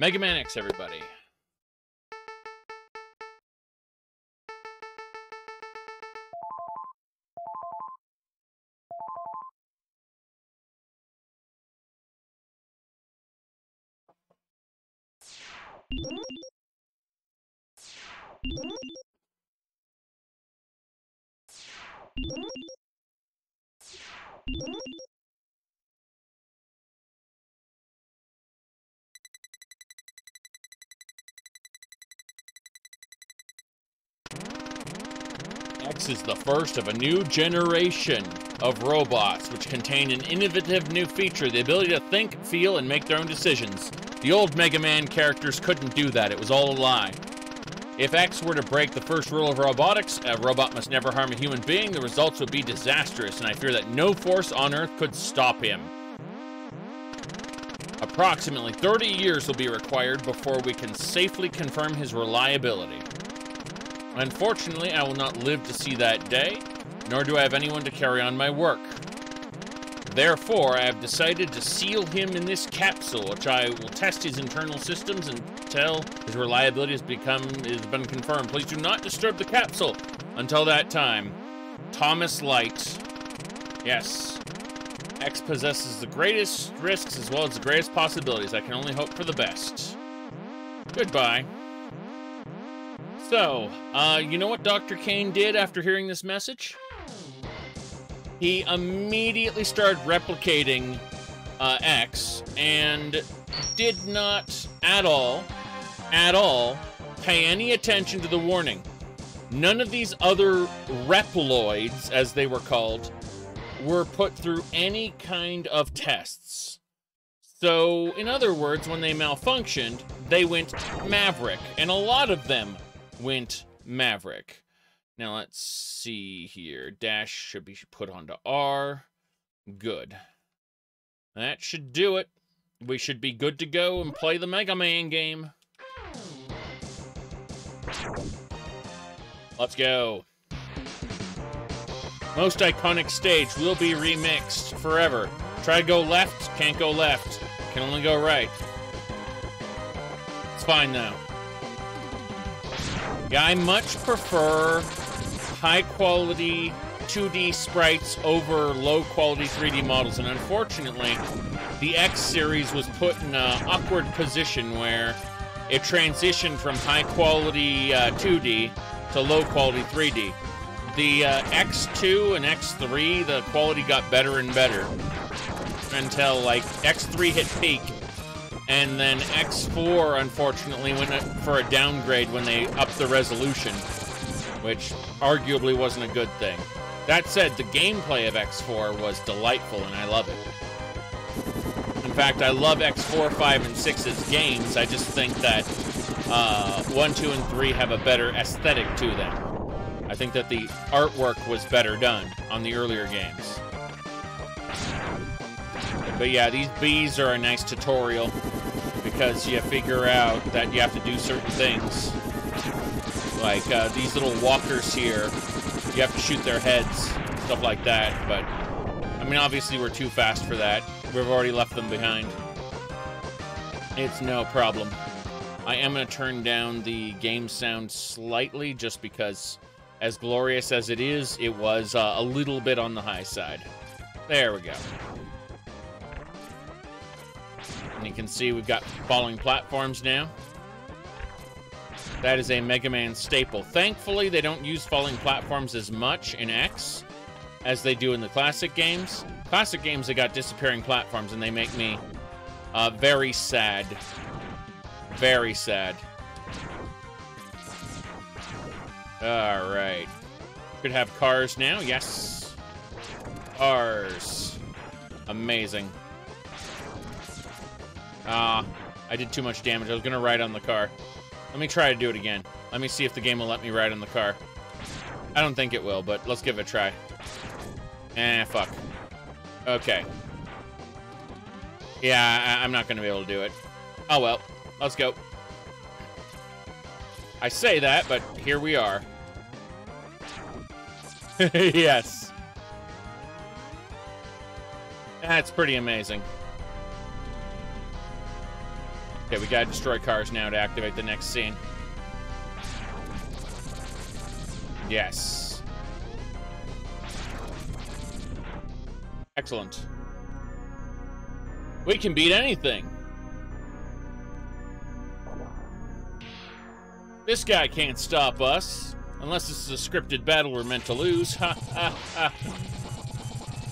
Mega Man X, everybody. Is the first of a new generation of robots, which contain an innovative new feature the ability to think, feel, and make their own decisions. The old Mega Man characters couldn't do that, it was all a lie. If X were to break the first rule of robotics, a robot must never harm a human being, the results would be disastrous, and I fear that no force on Earth could stop him. Approximately 30 years will be required before we can safely confirm his reliability. Unfortunately, I will not live to see that day, nor do I have anyone to carry on my work. Therefore, I have decided to seal him in this capsule, which I will test his internal systems until his reliability has become has been confirmed. Please do not disturb the capsule until that time. Thomas Light. Yes. X possesses the greatest risks as well as the greatest possibilities. I can only hope for the best. Goodbye. So, uh, you know what Dr. Cain did after hearing this message? He immediately started replicating uh, X and did not at all, at all, pay any attention to the warning. None of these other Reploids, as they were called, were put through any kind of tests. So, in other words, when they malfunctioned, they went Maverick, and a lot of them went Maverick. Now let's see here. Dash should be put onto R. Good. That should do it. We should be good to go and play the Mega Man game. Let's go. Most iconic stage will be remixed forever. Try to go left, can't go left. Can only go right. It's fine though. Yeah, I much prefer high quality 2D sprites over low quality 3D models, and unfortunately, the X series was put in an awkward position where it transitioned from high quality uh, 2D to low quality 3D. The uh, X2 and X3, the quality got better and better until like X3 hit peak and then X4 unfortunately went for a downgrade when they upped the resolution, which arguably wasn't a good thing. That said, the gameplay of X4 was delightful and I love it. In fact, I love X4, 5, and 6's games. I just think that uh, 1, 2, and 3 have a better aesthetic to them. I think that the artwork was better done on the earlier games. But yeah, these bees are a nice tutorial because you figure out that you have to do certain things. Like uh, these little walkers here, you have to shoot their heads, stuff like that. But I mean, obviously we're too fast for that. We've already left them behind. It's no problem. I am going to turn down the game sound slightly just because, as glorious as it is, it was uh, a little bit on the high side. There we go. And you can see we've got falling platforms now. That is a Mega Man staple. Thankfully, they don't use falling platforms as much in X as they do in the classic games. Classic games, they got disappearing platforms, and they make me uh, very sad. Very sad. All right. Could have cars now. Yes. Cars. Amazing. Ah, I did too much damage. I was to ride on the car. Let me try to do it again. Let me see if the game will let me ride on the car. I don't think it will, but let's give it a try. Eh, fuck. Okay. Yeah, I am not to be able to do it. Oh, well. Let's go. I say that, but here we are. yes. That's pretty amazing. Okay, we gotta destroy cars now to activate the next scene. Yes. Excellent. We can beat anything. This guy can't stop us. Unless this is a scripted battle we're meant to lose. Ha ha ha.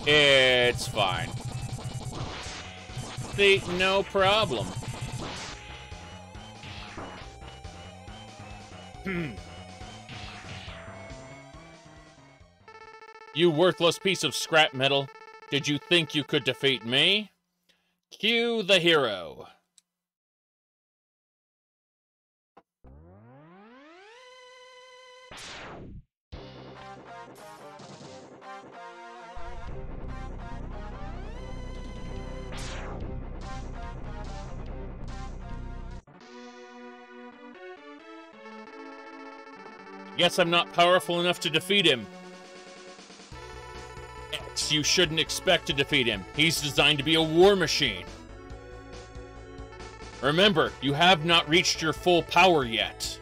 It's fine. See, no problem. Hmm. you worthless piece of scrap metal. Did you think you could defeat me? Cue the hero. Guess I'm not powerful enough to defeat him. X, you shouldn't expect to defeat him. He's designed to be a war machine. Remember, you have not reached your full power yet.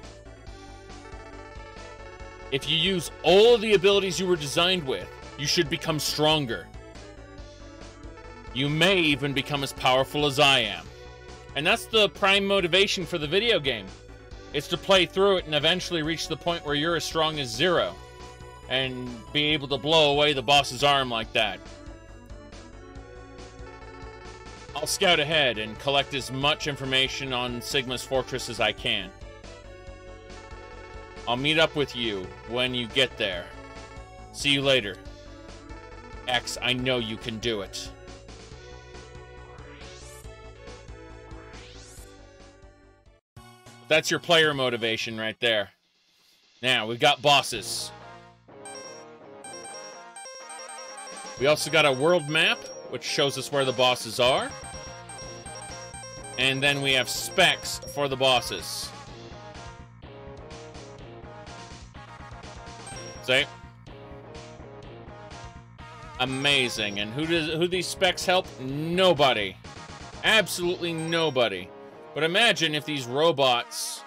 If you use all the abilities you were designed with, you should become stronger. You may even become as powerful as I am. And that's the prime motivation for the video game. It's to play through it and eventually reach the point where you're as strong as Zero and be able to blow away the boss's arm like that. I'll scout ahead and collect as much information on Sigma's fortress as I can. I'll meet up with you when you get there. See you later. X, I know you can do it. That's your player motivation right there. Now, we've got bosses. We also got a world map, which shows us where the bosses are. And then we have specs for the bosses. See? Amazing. And who does who these specs help? Nobody. Absolutely nobody. But imagine if these robots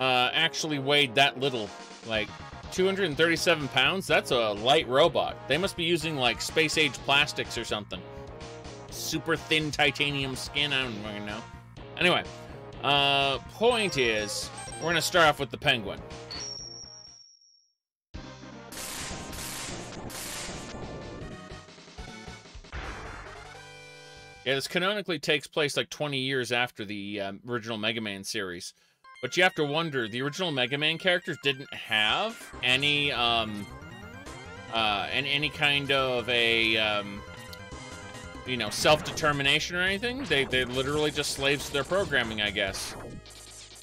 uh, actually weighed that little. Like, 237 pounds? That's a light robot. They must be using, like, space-age plastics or something. Super thin titanium skin, I don't even know. Anyway, uh, point is, we're going to start off with the penguin. Yeah, this canonically takes place like 20 years after the um, original Mega Man series. But you have to wonder, the original Mega Man characters didn't have any, um, uh, and any kind of a, um, you know, self-determination or anything. They, they literally just slaves to their programming, I guess.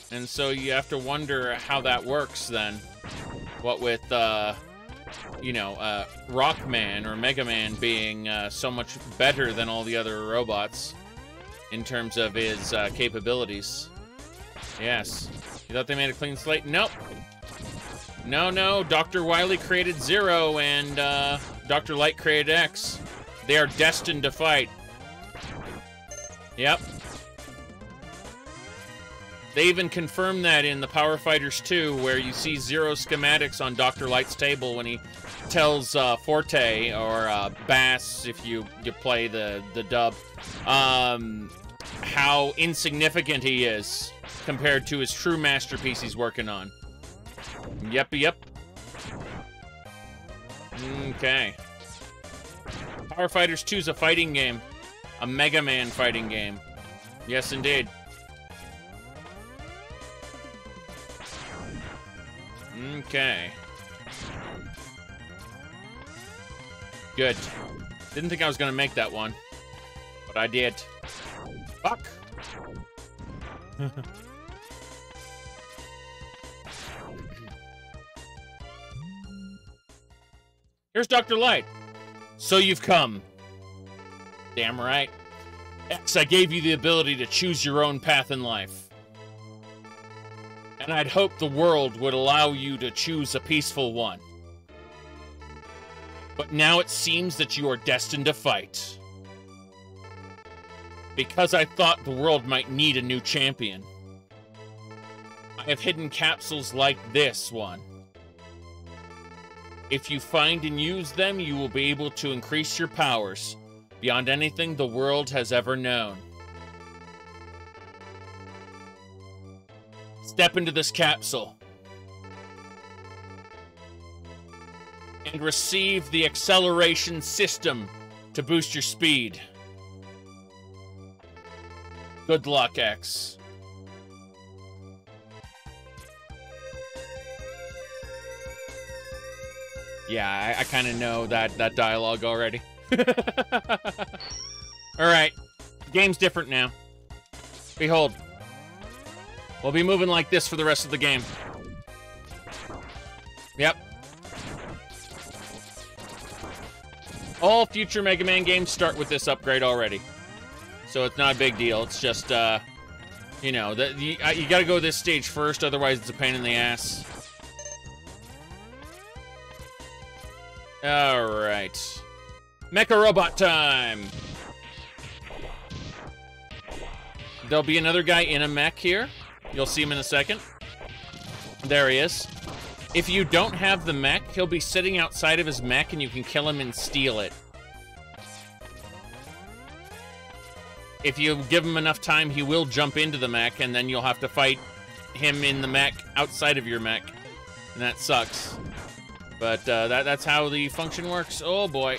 And so you have to wonder how that works then. What with, uh, you know, uh, Rockman or Mega Man being uh, so much better than all the other robots in terms of his uh, capabilities. Yes. You thought they made a clean slate? Nope. No, no. Dr. Wily created Zero and uh, Dr. Light created X. They are destined to fight. Yep. They even confirmed that in the Power Fighters 2, where you see Zero schematics on Dr. Light's table when he tells uh, Forte or uh, Bass, if you you play the the dub, um, how insignificant he is compared to his true masterpiece he's working on. Yep, yep. Okay. Power Fighters 2 is a fighting game. A Mega Man fighting game. Yes, indeed. Okay. Good. Didn't think I was gonna make that one. But I did. Fuck! Here's Dr. Light. So you've come. Damn right. X, I gave you the ability to choose your own path in life. And I'd hope the world would allow you to choose a peaceful one. But now it seems that you are destined to fight. because I thought the world might need a new champion. I have hidden capsules like this one. If you find and use them, you will be able to increase your powers beyond anything the world has ever known. Step into this capsule and receive the acceleration system to boost your speed. Good luck, X. Yeah, I, I kind of know that, that dialogue already. Alright. Game's different now. Behold. We'll be moving like this for the rest of the game. Yep. All future Mega Man games start with this upgrade already. So it's not a big deal. It's just, uh, you know, the, you, uh, you gotta go this stage first, otherwise it's a pain in the ass. Alright. Mecha Robot time! There'll be another guy in a mech here. You'll see him in a second. There he is. If you don't have the mech, he'll be sitting outside of his mech and you can kill him and steal it. If you give him enough time, he will jump into the mech and then you'll have to fight him in the mech outside of your mech. And that sucks. But uh, that, that's how the function works. Oh boy.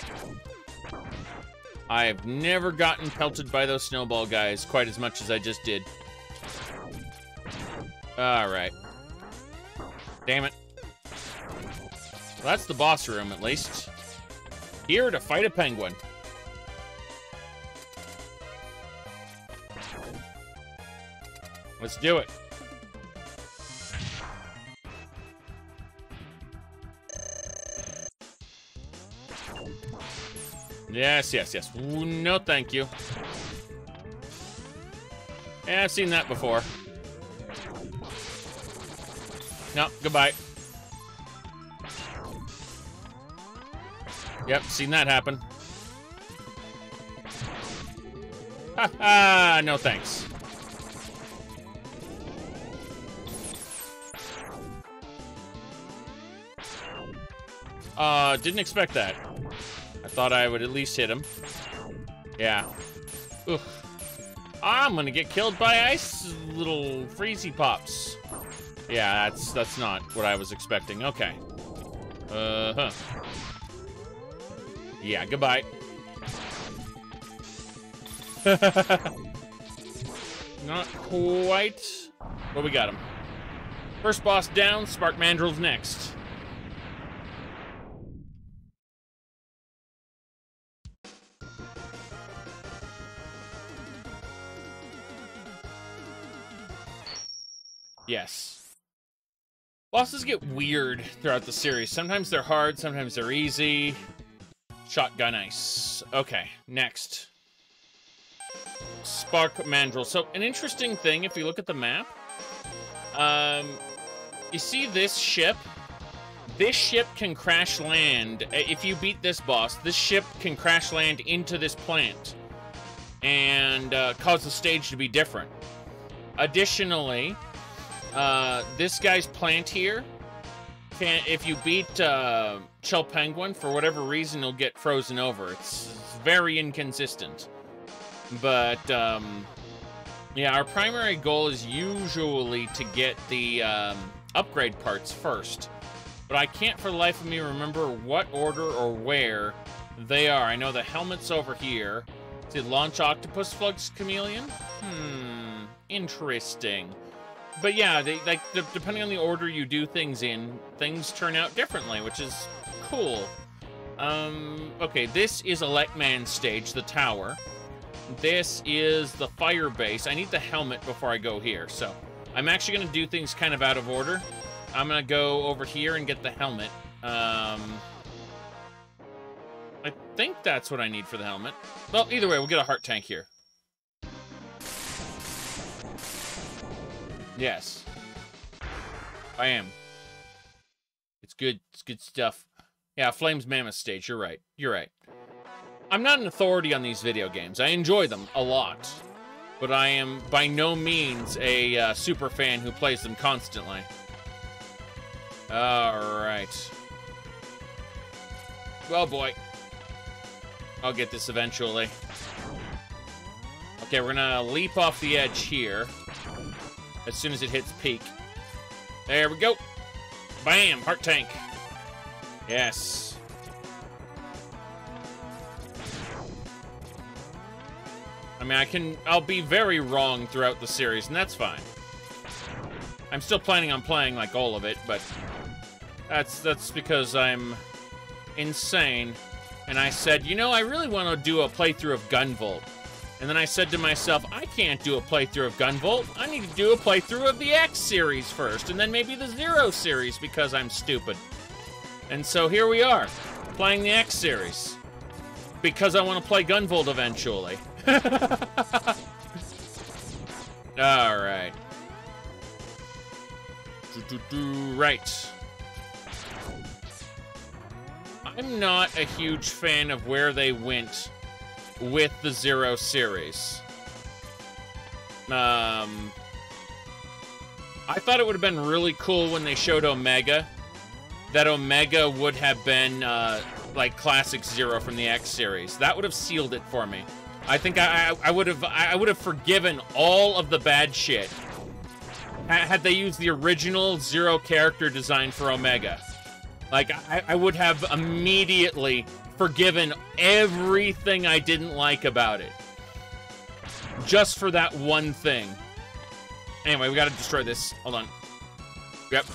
I've never gotten pelted by those snowball guys quite as much as I just did. Alright. Damn it. Well, that's the boss room, at least. Here to fight a penguin. Let's do it. Yes, yes, yes. No, thank you. Yeah, I've seen that before. No, goodbye. Yep, seen that happen. Ha ha! No thanks. Uh, didn't expect that. I thought I would at least hit him. Yeah. Oof. I'm gonna get killed by ice little freezy pops. Yeah, that's that's not what I was expecting. Okay. Uh-huh. Yeah, goodbye. not quite. But we got him. First boss down, Spark Mandrill's next. Yes. Bosses get weird throughout the series. Sometimes they're hard, sometimes they're easy. Shotgun Ice. Okay, next. Spark Mandrill. So, an interesting thing, if you look at the map, um, you see this ship? This ship can crash land. If you beat this boss, this ship can crash land into this plant and uh, cause the stage to be different. Additionally, uh, this guy's plant here, can if you beat uh, Chill Penguin, for whatever reason, he'll get frozen over. It's, it's very inconsistent. But, um, yeah, our primary goal is usually to get the um, upgrade parts first. But I can't for the life of me remember what order or where they are. I know the helmet's over here. Did launch octopus flux chameleon? Hmm, interesting but yeah, they, like depending on the order you do things in, things turn out differently, which is cool. Um, okay, this is Elecman stage, the tower. This is the fire base. I need the helmet before I go here, so I'm actually going to do things kind of out of order. I'm going to go over here and get the helmet. Um, I think that's what I need for the helmet. Well, either way, we'll get a heart tank here. Yes. I am. It's good. It's good stuff. Yeah, Flames Mammoth stage. You're right. You're right. I'm not an authority on these video games. I enjoy them a lot. But I am by no means a uh, super fan who plays them constantly. Alright. Well, boy. I'll get this eventually. Okay, we're gonna leap off the edge here. As soon as it hits peak. There we go. Bam! Heart tank. Yes. I mean, I can... I'll be very wrong throughout the series, and that's fine. I'm still planning on playing, like, all of it, but... That's, that's because I'm insane. And I said, you know, I really want to do a playthrough of Gunvolt. And then I said to myself, I can't do a playthrough of Gunvolt. I need to do a playthrough of the X series first, and then maybe the Zero series because I'm stupid. And so here we are, playing the X series. Because I want to play Gunvolt eventually. Alright. Right. I'm not a huge fan of where they went with the Zero series. Um, I thought it would have been really cool when they showed Omega, that Omega would have been uh, like classic Zero from the X series. That would have sealed it for me. I think I, I, I would have I would have forgiven all of the bad shit had they used the original Zero character design for Omega. Like I, I would have immediately forgiven everything I didn't like about it. Just for that one thing. Anyway, we gotta destroy this. Hold on. Yep.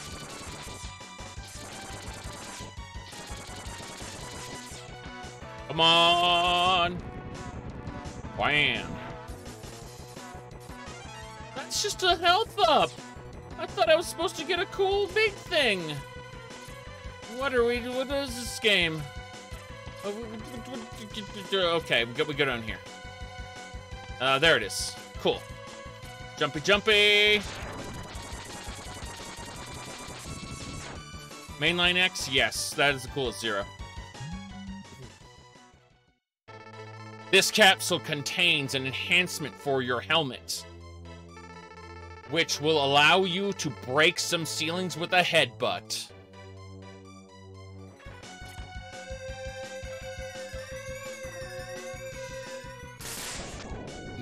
Come on! Wham! That's just a health up! I thought I was supposed to get a cool big thing! What are we, doing? is this game? Okay, we go, we go down here. Uh, there it is. Cool. Jumpy, jumpy! Mainline X? Yes, that is the coolest zero. This capsule contains an enhancement for your helmet, which will allow you to break some ceilings with a headbutt.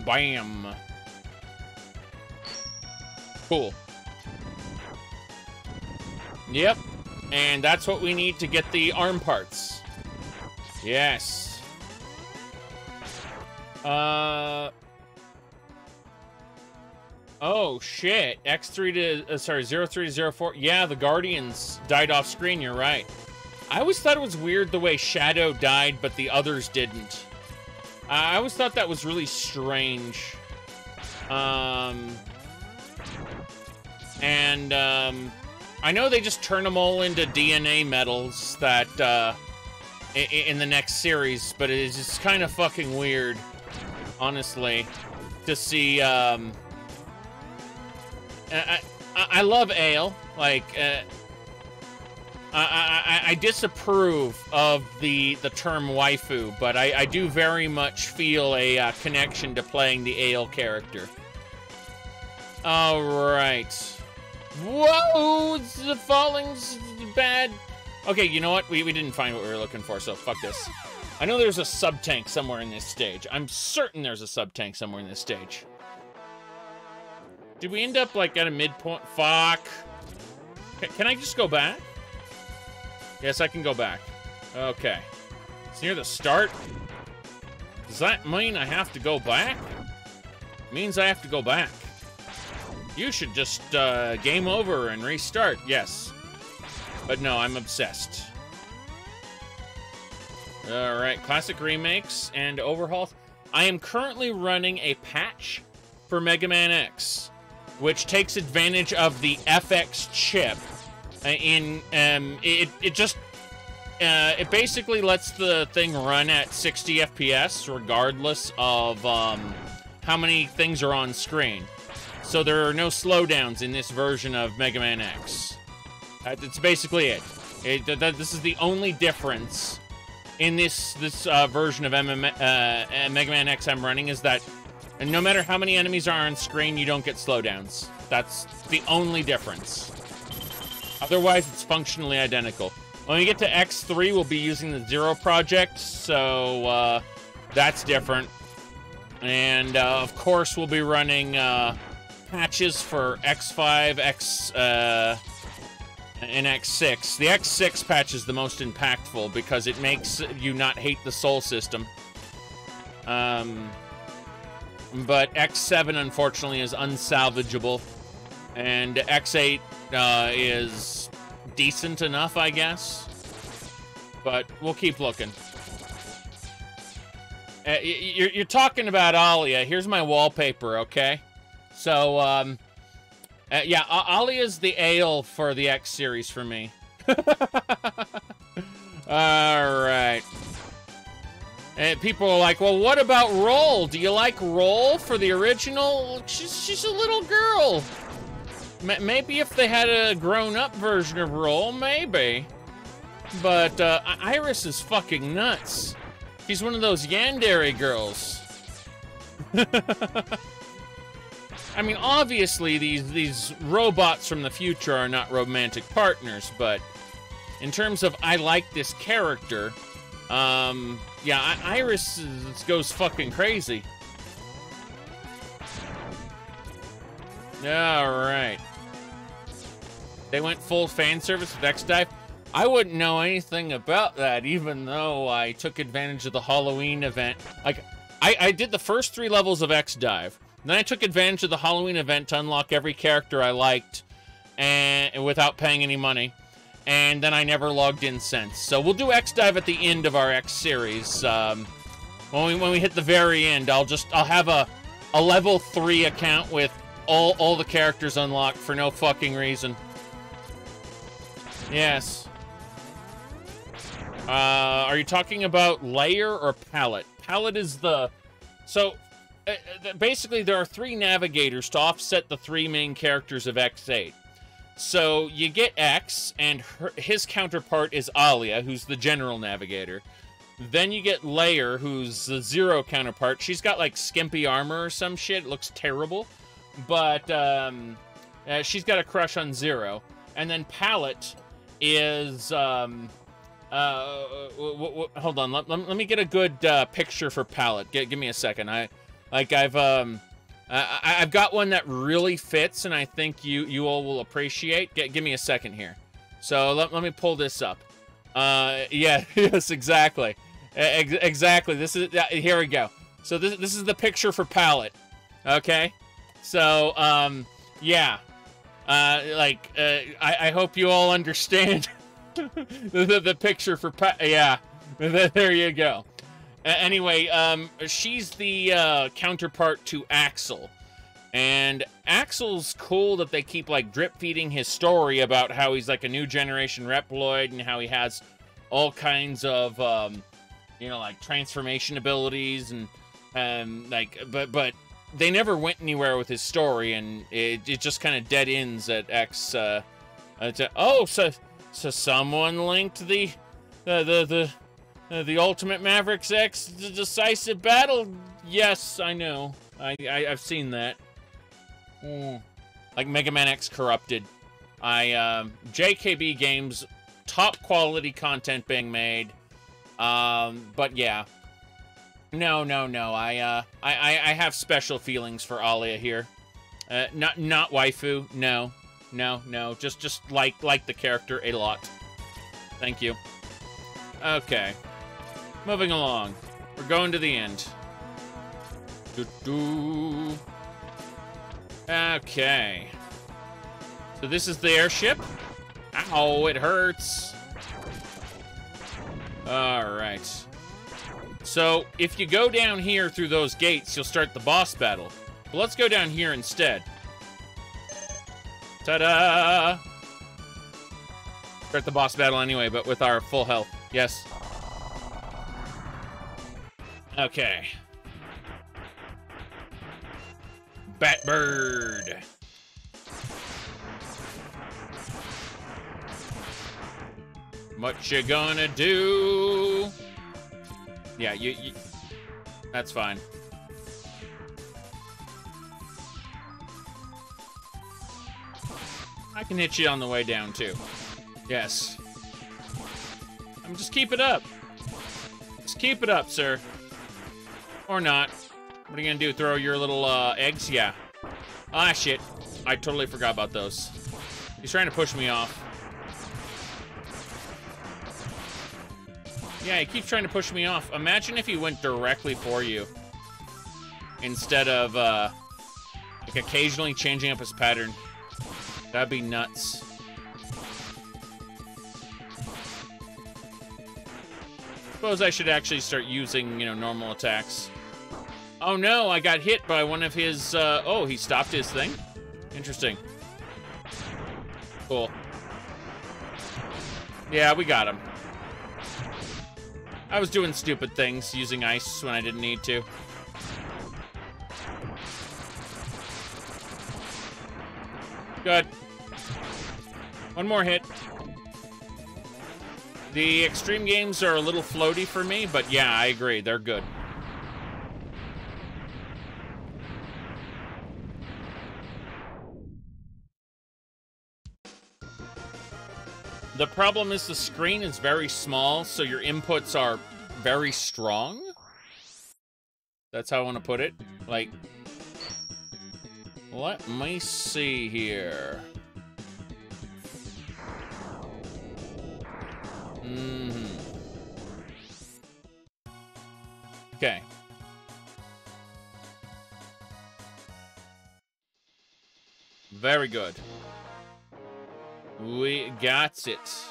Bam. Cool. Yep. And that's what we need to get the arm parts. Yes. Uh... Oh, shit. X3 to... Uh, sorry, 03 to 04. Yeah, the Guardians died off screen. You're right. I always thought it was weird the way Shadow died, but the others didn't. I always thought that was really strange. Um, and um, I know they just turn them all into DNA medals that uh, in the next series, but it's just kind of fucking weird, honestly, to see. Um, I, I, I love Aile, like. Uh, I, I, I, disapprove of the the term waifu, but I, I do very much feel a uh, connection to playing the Aile character. All right. Whoa, the falling's bad. Okay, you know what? We, we didn't find what we were looking for, so fuck this. I know there's a sub-tank somewhere in this stage. I'm certain there's a sub-tank somewhere in this stage. Did we end up, like, at a midpoint? Fuck. can I just go back? Yes, I can go back. Okay. It's near the start. Does that mean I have to go back? It means I have to go back. You should just uh, game over and restart. Yes. But no, I'm obsessed. Alright, classic remakes and overhauls. I am currently running a patch for Mega Man X, which takes advantage of the FX chip in um, it, it just uh, it basically lets the thing run at 60 FPS regardless of um, how many things are on screen. So there are no slowdowns in this version of Mega Man X. That's basically it. it th th this is the only difference in this this uh, version of MM, uh, Mega Man X I'm running is that no matter how many enemies are on screen, you don't get slowdowns. That's the only difference. Otherwise, it's functionally identical. When we get to X3, we'll be using the Zero Project, so uh, that's different. And, uh, of course, we'll be running uh, patches for X5, X, uh, and X6. The X6 patch is the most impactful because it makes you not hate the Soul system. Um, but X7, unfortunately, is unsalvageable. And X8 uh, is decent enough, I guess. But we'll keep looking. Uh, you're, you're, talking about Alia. Here's my wallpaper, okay? So, um, uh, yeah, Alia's the Aile for the X series for me. All right. And people are like, well, what about Roll? Do you like Roll for the original? She's, she's a little girl. M maybe if they had a grown-up version of Roll, maybe. But uh, Iris is fucking nuts. She's one of those Yandere girls. I mean, obviously, these these robots from the future are not romantic partners, but in terms of I like this character, um, yeah, Iris goes fucking crazy. All right. They went full fan service with X Dive. I wouldn't know anything about that, even though I took advantage of the Halloween event. Like, I, I did the first three levels of X Dive. Then I took advantage of the Halloween event to unlock every character I liked, and without paying any money. And then I never logged in since. So we'll do X Dive at the end of our X series. Um, when we when we hit the very end, I'll just I'll have a a level three account with all all the characters unlocked for no fucking reason. Yes. Uh, are you talking about layer or palette? Pallette is the... So, uh, uh basically, there are three navigators to offset the three main characters of X8. So, you get X, and her, his counterpart is Alia, who's the general navigator. Then you get Layer, who's the Zero counterpart. She's got, like, skimpy armor or some shit. It looks terrible. But, um, uh, she's got a crush on Zero. And then Pallette is, um, uh, hold on. Let, let, me get a good uh, picture for palette. G give me a second. I, like, I've um, I, I've got one that really fits, and I think you you all will appreciate. G give me a second here. So let, let me pull this up. Uh, yeah, yes, exactly, Ex exactly. This is uh, here we go. So this this is the picture for palette. Okay, so um, yeah, uh, like uh, I I hope you all understand. the, the, the, picture for pa yeah there you go uh, anyway um she's the uh, counterpart to Axl and Axl's cool that they keep like drip feeding his story about how he's like a new generation reploid and how he has all kinds of um you know like transformation abilities and um like but but they never went anywhere with his story and it, it just kind of dead ends at x uh, uh oh so so someone linked the uh, the the uh, the Ultimate Mavericks X decisive battle. Yes, I know. I, I have seen that. Mm. Like Mega Man X Corrupted. I um, JKB games, top quality content being made. Um, but yeah. No, no, no. I uh, I, I I have special feelings for Alia here. Uh, not not waifu. No, no, no. Just just like like the character a lot. Thank you. Okay. Moving along. We're going to the end. Doo -doo. Okay. So this is the airship. Ow, it hurts. Alright. So, if you go down here through those gates, you'll start the boss battle. But let's go down here instead. Ta-da! Start the boss battle anyway, but with our full health. Yes. Okay. Batbird. What you gonna do? Yeah, you, you that's fine. I can hit you on the way down, too. Yes. I'm just keep it up. Just keep it up, sir. Or not. What are you gonna do? Throw your little uh, eggs? Yeah. Ah, shit. I totally forgot about those. He's trying to push me off. Yeah, he keeps trying to push me off. Imagine if he went directly for you. Instead of, uh, like, occasionally changing up his pattern. That'd be nuts. Suppose I should actually start using, you know, normal attacks. Oh no, I got hit by one of his, uh, oh, he stopped his thing? Interesting. Cool. Yeah, we got him. I was doing stupid things, using ice when I didn't need to. Good. One more hit. The Xtreme games are a little floaty for me, but yeah, I agree. They're good. The problem is the screen is very small, so your inputs are very strong. That's how I want to put it. Like, let me see here. Mm hmm Okay. Very good. We got it.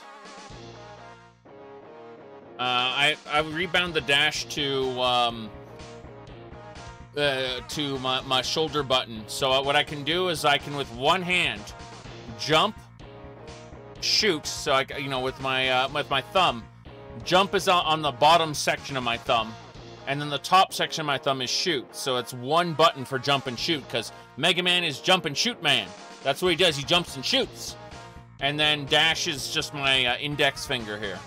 Uh, I I rebound the dash to um, uh, to my, my shoulder button. So uh, what I can do is I can with one hand jump, shoot. So I you know with my uh, with my thumb, jump is on, on the bottom section of my thumb, and then the top section of my thumb is shoot. So it's one button for jump and shoot because Mega Man is jump and shoot man. That's what he does. He jumps and shoots. And then dash is just my uh, index finger here.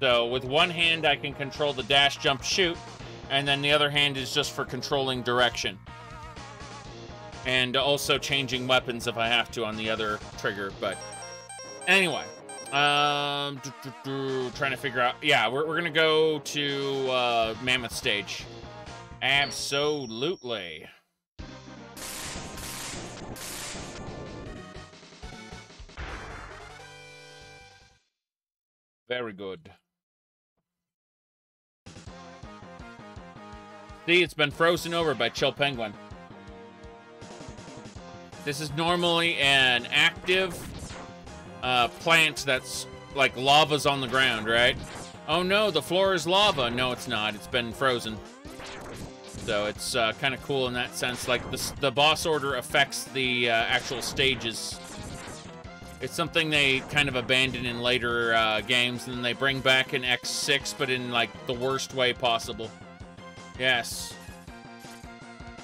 So with one hand, I can control the dash, jump, shoot. And then the other hand is just for controlling direction. And also changing weapons if I have to on the other trigger. But anyway, um, trying to figure out. Yeah, we're, we're going to go to uh, Mammoth Stage. Absolutely. Very good. See, it's been frozen over by Chill Penguin. This is normally an active uh, plant that's like lava's on the ground, right? Oh no, the floor is lava. No, it's not. It's been frozen. So it's uh, kind of cool in that sense. Like the, the boss order affects the uh, actual stages it's something they kind of abandon in later uh, games, and then they bring back in X6, but in, like, the worst way possible. Yes.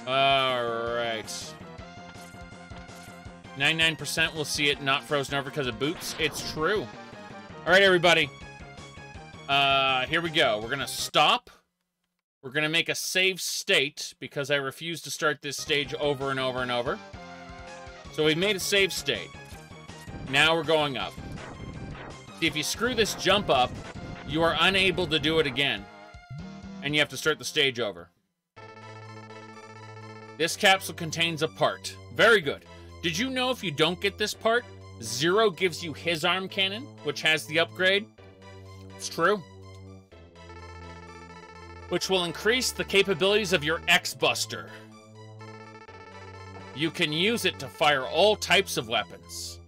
Alright. 99% will see it not frozen over because of boots. It's true. Alright, everybody. Uh, here we go. We're gonna stop. We're gonna make a save state, because I refuse to start this stage over and over and over. So we've made a save state. Now we're going up. If you screw this jump up, you are unable to do it again. And you have to start the stage over. This capsule contains a part. Very good. Did you know if you don't get this part, Zero gives you his arm cannon, which has the upgrade? It's true. Which will increase the capabilities of your X-Buster. You can use it to fire all types of weapons.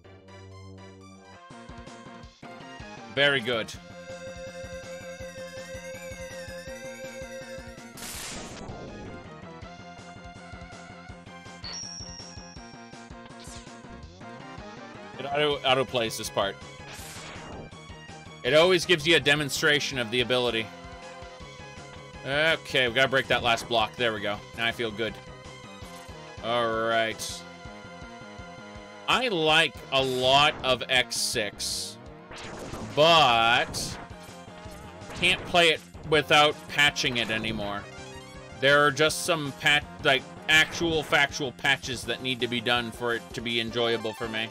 Very good. It auto, auto plays this part. It always gives you a demonstration of the ability. Okay, we gotta break that last block. There we go. Now I feel good. Alright. I like a lot of X6 but can't play it without patching it anymore. There are just some pat like actual factual patches that need to be done for it to be enjoyable for me.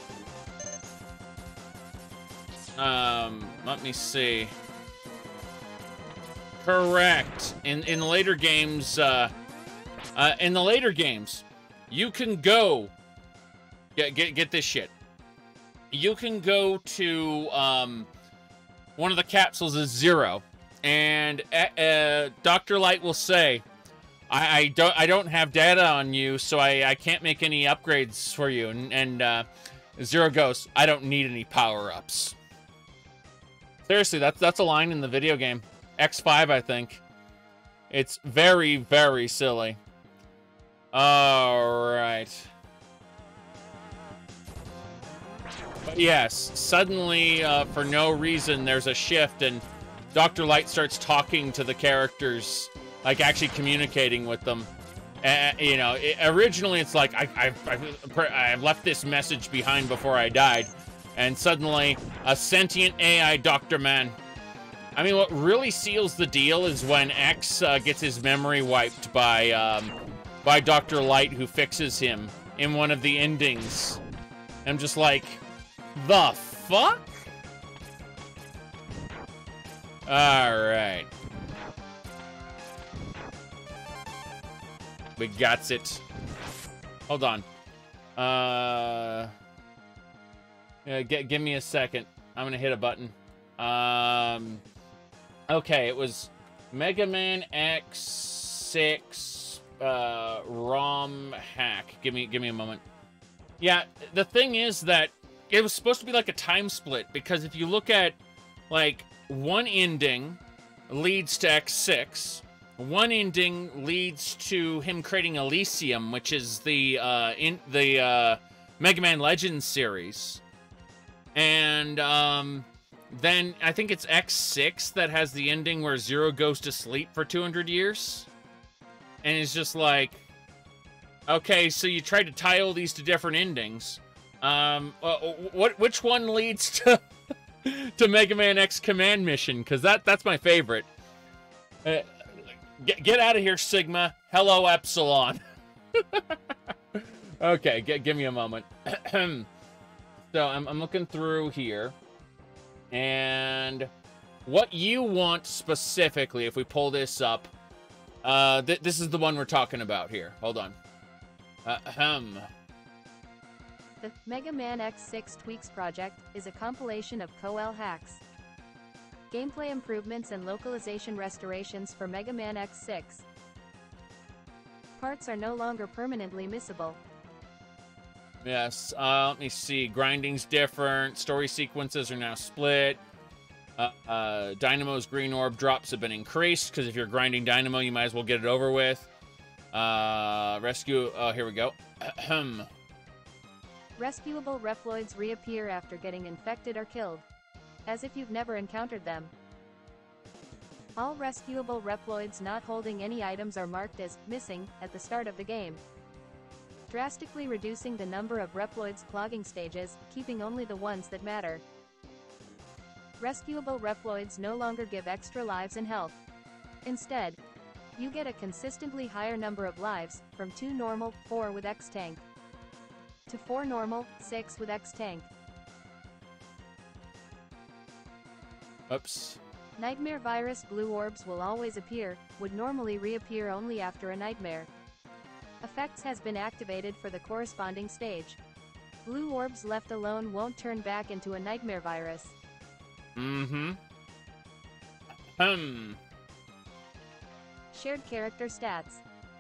Um, let me see. Correct. In in later games, uh, uh, in the later games, you can go. Get get get this shit. You can go to um, one of the capsules is zero, and uh, uh Doctor Light will say, I, I, don't I don't have data on you, so I, I can't make any upgrades for you." And, and uh, Zero goes, "I don't need any power ups." Seriously, that's that's a line in the video game. X5, I think. It's very, very silly. Alright. But yes, suddenly, uh, for no reason, there's a shift, and Dr. Light starts talking to the characters, like actually communicating with them. Uh, you know, it, originally it's like, I, I've, I've, I've left this message behind before I died, and suddenly, a sentient AI Dr. Man I mean, what really seals the deal is when X uh, gets his memory wiped by um, by Dr. Light, who fixes him in one of the endings. I'm just like, the fuck? Alright. We got it. Hold on. Uh, yeah, give me a second. I'm gonna hit a button. Um... Okay, it was Mega Man X6 uh, ROM hack. Give me, give me a moment. Yeah, the thing is that it was supposed to be like a time split because if you look at like one ending leads to X6, one ending leads to him creating Elysium, which is the uh, in the uh, Mega Man Legends series, and um, then I think it's X6 that has the ending where Zero goes to sleep for 200 years. And it's just like, okay, so you tried to tie all these to different endings. Um, uh, what which one leads to to Mega Man X Command Mission? Because that that's my favorite. Uh, get get out of here, Sigma. Hello, Epsilon. okay, give me a moment. so I'm I'm looking through here. And what you want specifically, if we pull this up, uh, th this is the one we're talking about here. Hold on. Ahem. The Mega Man X6 Tweaks project is a compilation of QoL hacks, gameplay improvements and localization restorations for Mega Man X6. Parts are no longer permanently missable, Yes. Uh, let me see. Grinding's different. Story sequences are now split. Uh, uh, Dynamo's green orb drops have been increased because if you're grinding Dynamo, you might as well get it over with. Uh, rescue. Oh, here we go. Rescuable Reploids reappear after getting infected or killed, as if you've never encountered them. All rescuable Reploids not holding any items are marked as missing at the start of the game drastically reducing the number of Reploid's clogging stages, keeping only the ones that matter. Rescuable Reploids no longer give extra lives and health. Instead, you get a consistently higher number of lives, from 2 normal, 4 with X-Tank, to 4 normal, 6 with X-Tank. Oops. Nightmare virus blue orbs will always appear, would normally reappear only after a nightmare. Effects has been activated for the corresponding stage. Blue orbs left alone won't turn back into a nightmare virus. Mm-hmm. Hmm. Shared character stats.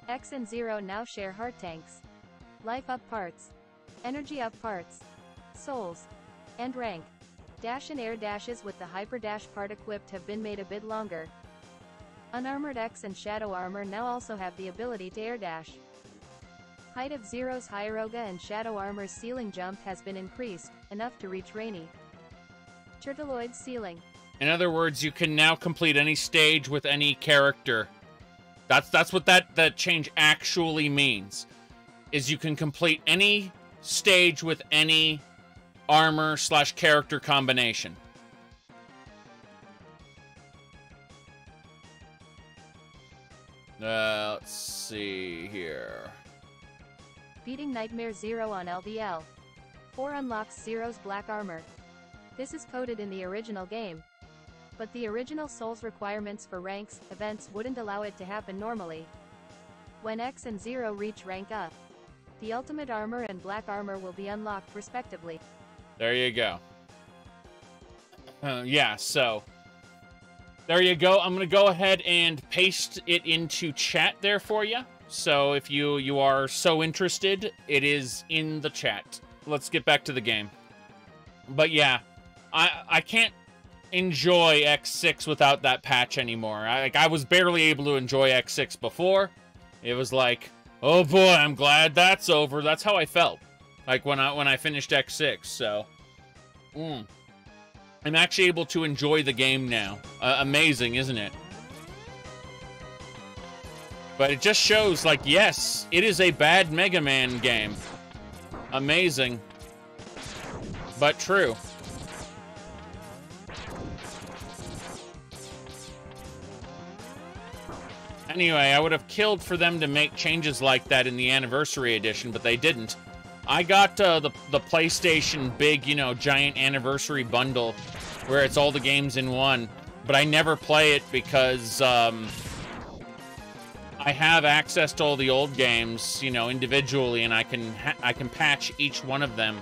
X and Zero now share heart tanks. Life up parts. Energy up parts. Souls. And rank. Dash and air dashes with the Hyper Dash part equipped have been made a bit longer. Unarmored X and Shadow Armor now also have the ability to air dash. Height of Zero's Hyoroga and Shadow Armor's ceiling jump has been increased, enough to reach Rainy. Turtloid's ceiling. In other words, you can now complete any stage with any character. That's that's what that, that change actually means. Is you can complete any stage with any armor slash character combination. Uh, let's see here. Beating Nightmare Zero on LVL. 4 unlocks Zero's black armor. This is coded in the original game. But the original Souls requirements for ranks, events wouldn't allow it to happen normally. When X and Zero reach rank up, the ultimate armor and black armor will be unlocked respectively. There you go. Uh, yeah, so there you go. I'm going to go ahead and paste it into chat there for you. So if you you are so interested, it is in the chat. Let's get back to the game. But yeah, I I can't enjoy X6 without that patch anymore. I, like I was barely able to enjoy X6 before. It was like, oh boy, I'm glad that's over. That's how I felt. Like when I when I finished X6. So, mm. I'm actually able to enjoy the game now. Uh, amazing, isn't it? But it just shows, like, yes, it is a bad Mega Man game. Amazing. But true. Anyway, I would have killed for them to make changes like that in the Anniversary Edition, but they didn't. I got uh, the, the PlayStation big, you know, giant Anniversary bundle where it's all the games in one, but I never play it because um, I have access to all the old games, you know, individually, and I can I can patch each one of them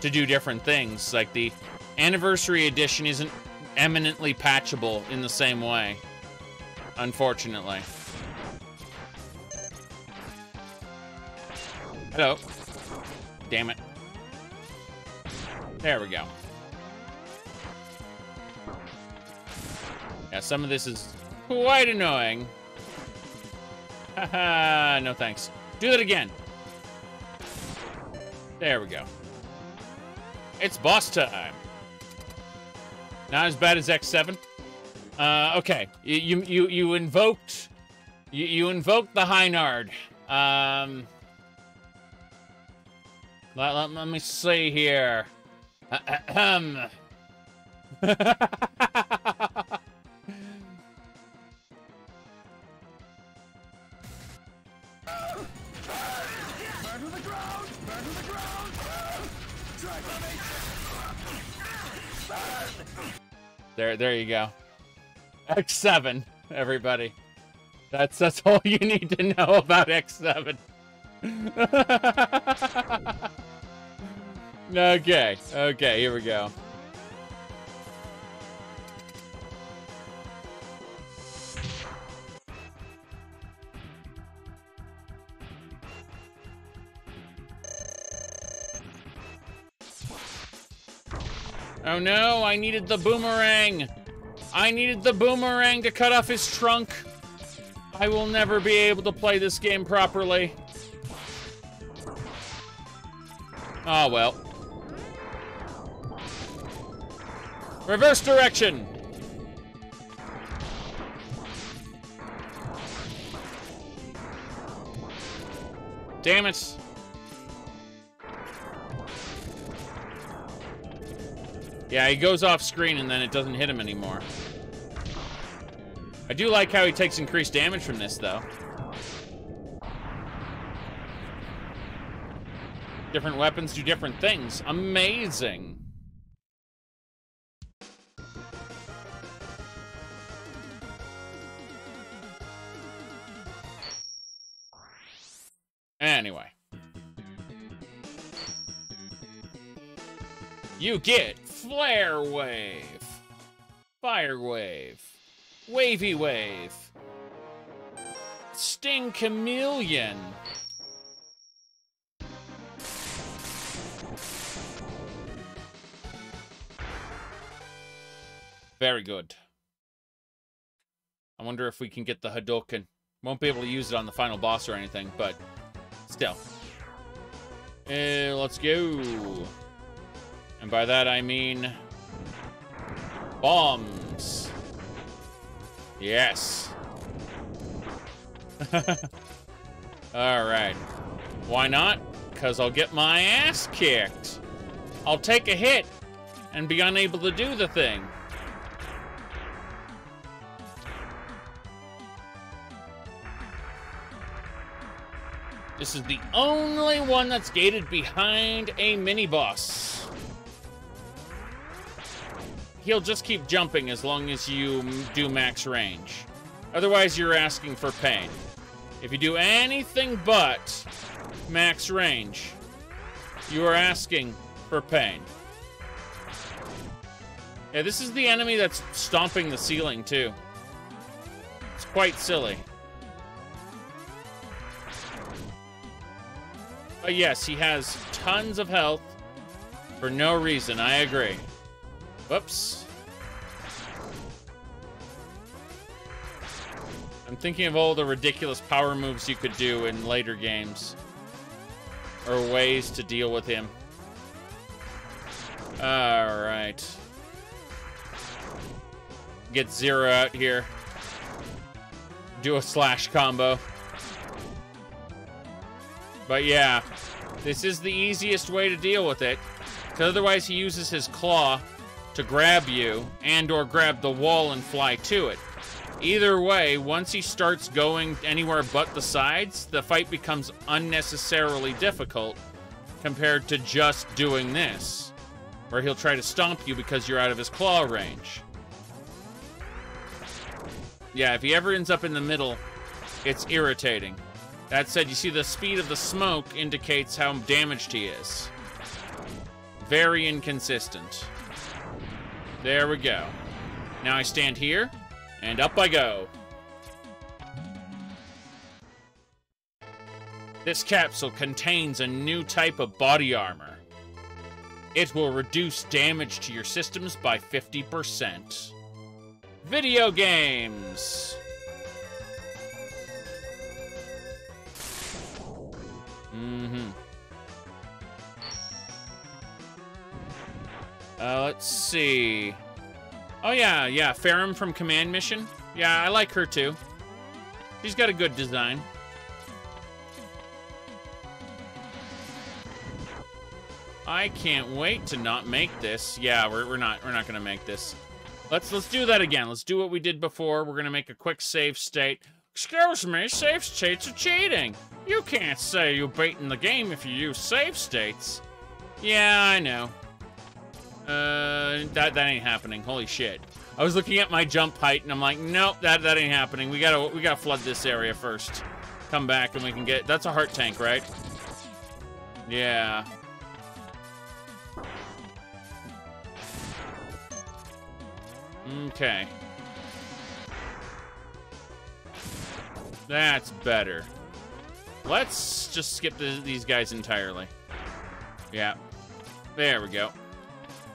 to do different things. Like the Anniversary Edition isn't eminently patchable in the same way, unfortunately. Hello. Damn it. There we go. Yeah, some of this is quite annoying. Haha, no thanks. Do it again. There we go. It's boss time. Not as bad as X7. Uh, okay. You you you invoked you, you invoked the Heinard. Um let, let, let me see here. Ahem. There, there you go. X7, everybody. That's that's all you need to know about X7. Okay, okay, here we go. Oh no, I needed the boomerang. I needed the boomerang to cut off his trunk. I will never be able to play this game properly. Oh well. Reverse direction. Damn it. Yeah, he goes off screen and then it doesn't hit him anymore. I do like how he takes increased damage from this, though. Different weapons do different things. Amazing. Anyway. You get Flare Wave. Fire Wave. Wavy Wave. Sting Chameleon. Very good. I wonder if we can get the Hadouken. Won't be able to use it on the final boss or anything, but still. Uh, let's go. And by that I mean bombs. Yes. All right. Why not? Because I'll get my ass kicked. I'll take a hit and be unable to do the thing. This is the only one that's gated behind a mini-boss. He'll just keep jumping as long as you do max range. Otherwise, you're asking for pain. If you do anything but max range, you are asking for pain. Yeah, this is the enemy that's stomping the ceiling, too. It's quite silly. But yes, he has tons of health for no reason. I agree. Whoops. I'm thinking of all the ridiculous power moves you could do in later games. Or ways to deal with him. Alright. Get Zero out here. Do a slash combo. But yeah, this is the easiest way to deal with it. Because otherwise he uses his claw to grab you and or grab the wall and fly to it. Either way, once he starts going anywhere but the sides, the fight becomes unnecessarily difficult compared to just doing this, where he'll try to stomp you because you're out of his claw range. Yeah, if he ever ends up in the middle, it's irritating. That said, you see the speed of the smoke indicates how damaged he is. Very inconsistent. There we go. Now I stand here, and up I go. This capsule contains a new type of body armor. It will reduce damage to your systems by 50%. Video games! Mm-hmm. Uh, let's see. Oh, yeah, yeah. Ferrum from Command Mission. Yeah, I like her, too. She's got a good design. I can't wait to not make this. Yeah, we're, we're not we're not gonna make this. Let's let's do that again. Let's do what we did before. We're gonna make a quick save state. Excuse me, save states are cheating. You can't say you're beating the game if you use save states. Yeah, I know. Uh, that, that ain't happening. Holy shit. I was looking at my jump height and I'm like, nope, that, that ain't happening. We gotta, we gotta flood this area first. Come back and we can get, that's a heart tank, right? Yeah. Okay. That's better. Let's just skip the, these guys entirely. Yeah. There we go.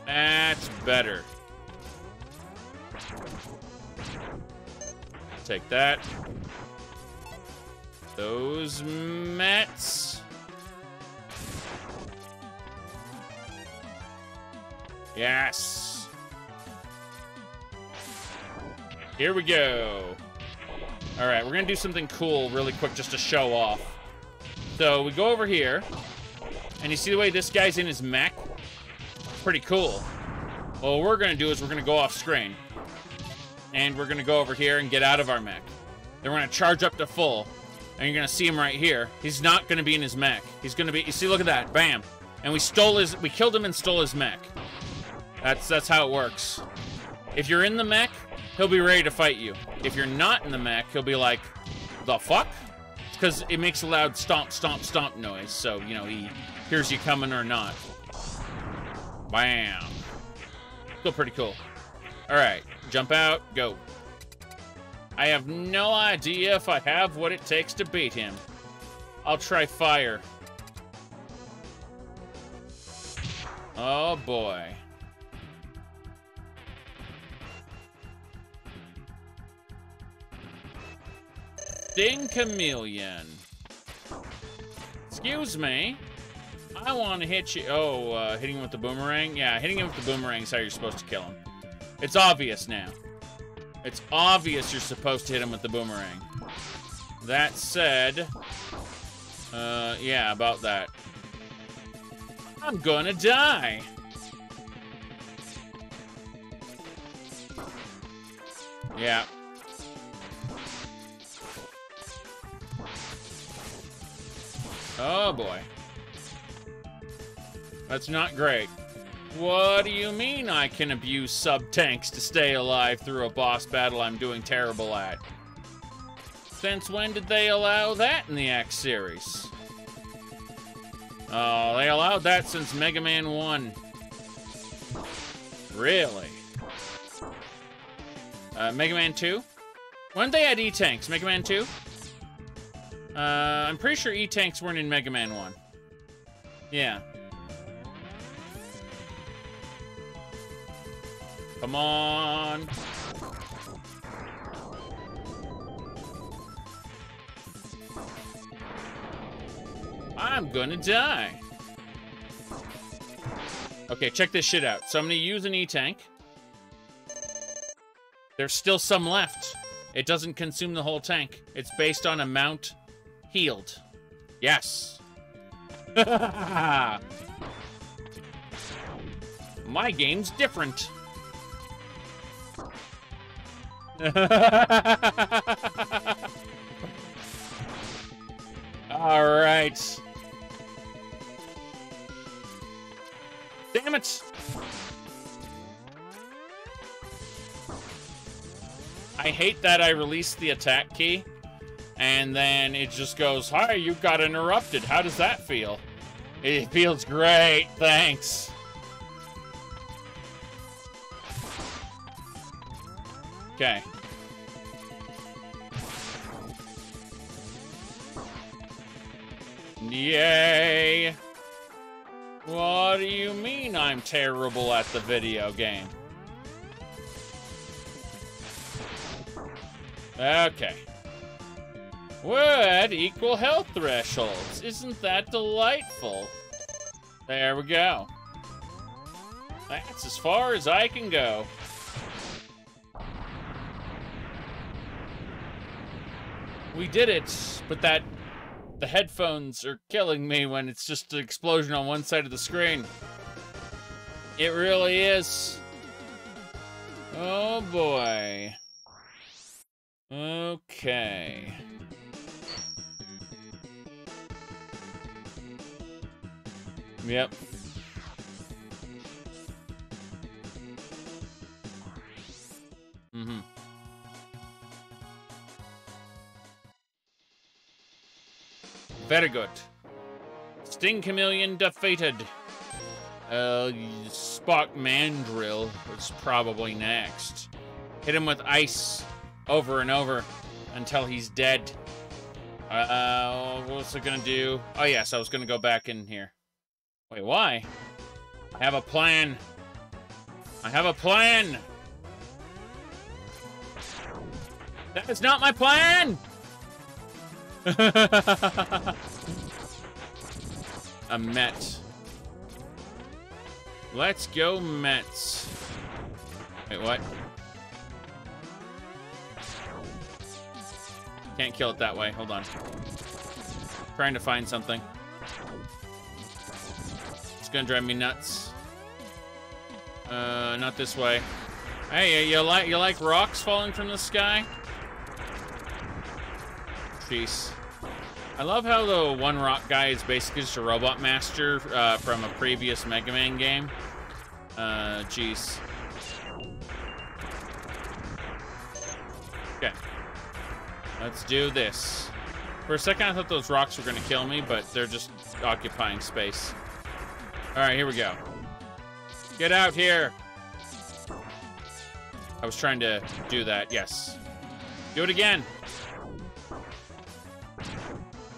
That's better. Take that. Those Mets. Yes. Here we go. All right, we're gonna do something cool really quick just to show off. So we go over here, and you see the way this guy's in his mech? Pretty cool. Well, what we're gonna do is we're gonna go off screen. And we're gonna go over here and get out of our mech. Then we're gonna charge up to full. And you're gonna see him right here. He's not gonna be in his mech. He's gonna be, you see, look at that, bam. And we stole his, we killed him and stole his mech. That's, that's how it works. If you're in the mech, he'll be ready to fight you. If you're not in the mech, he'll be like, the fuck? Because it makes a loud stomp, stomp, stomp noise. So, you know, he hears you coming or not. Bam. Still pretty cool. All right, jump out, go. I have no idea if I have what it takes to beat him. I'll try fire. Oh boy. Sting Chameleon. Excuse me. I want to hit you. Oh, uh, hitting him with the boomerang? Yeah, hitting him with the boomerang is how you're supposed to kill him. It's obvious now. It's obvious you're supposed to hit him with the boomerang. That said, uh, yeah, about that. I'm gonna die. Yeah, Oh boy. That's not great. What do you mean I can abuse sub-tanks to stay alive through a boss battle I'm doing terrible at? Since when did they allow that in the X series? Oh, they allowed that since Mega Man 1. Really? Uh, Mega Man 2? When did they add E-Tanks? Mega Man 2? Uh, I'm pretty sure E-Tanks weren't in Mega Man 1. Yeah. Come on. I'm gonna die. Okay, check this shit out. So I'm gonna use an E-Tank. There's still some left. It doesn't consume the whole tank. It's based on amount healed. Yes. My game's different. All right. Damn it! I hate that I released the attack key, and then it just goes, Hi, you got interrupted. How does that feel? It feels great, thanks. Okay. Yay! What do you mean I'm terrible at the video game? Okay. Would equal health thresholds. Isn't that delightful? There we go. That's as far as I can go. We did it, but that the headphones are killing me when it's just an explosion on one side of the screen. It really is. Oh boy. Okay. Yep. Mm-hmm. Very good. Sting Chameleon defeated. Uh, Spark Mandrill is probably next. Hit him with ice over and over until he's dead. Uh, what's it gonna do? Oh, yes, I was gonna go back in here. Wait, why? I have a plan. I have a plan! That is not my plan! a Met. Let's go Mets. Wait, what? Can't kill it that way. Hold on. Trying to find something. Gonna drive me nuts. Uh, not this way. Hey, you like you like rocks falling from the sky? Jeez. I love how the one rock guy is basically just a robot master uh, from a previous Mega Man game. Uh, jeez. Okay. Let's do this. For a second, I thought those rocks were going to kill me, but they're just occupying space. All right, here we go. Get out here. I was trying to do that. Yes. Do it again.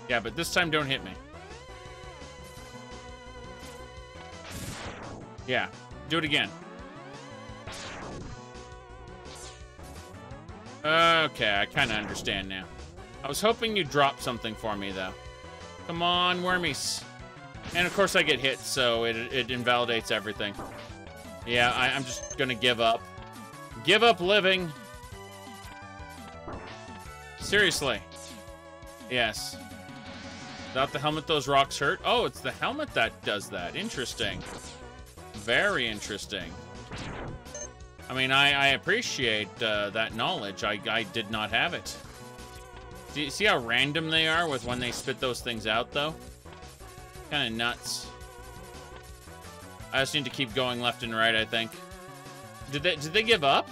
Yeah, but this time don't hit me. Yeah. Do it again. Okay, I kind of understand now. I was hoping you'd drop something for me, though. Come on, wormies. And of course I get hit, so it, it invalidates everything. Yeah, I, I'm just gonna give up. Give up living. Seriously. Yes. Without the helmet, those rocks hurt? Oh, it's the helmet that does that. Interesting. Very interesting. I mean, I, I appreciate uh, that knowledge. I, I did not have it. See, see how random they are with when they spit those things out, though? Kind of nuts. I just need to keep going left and right, I think. Did they did they give up?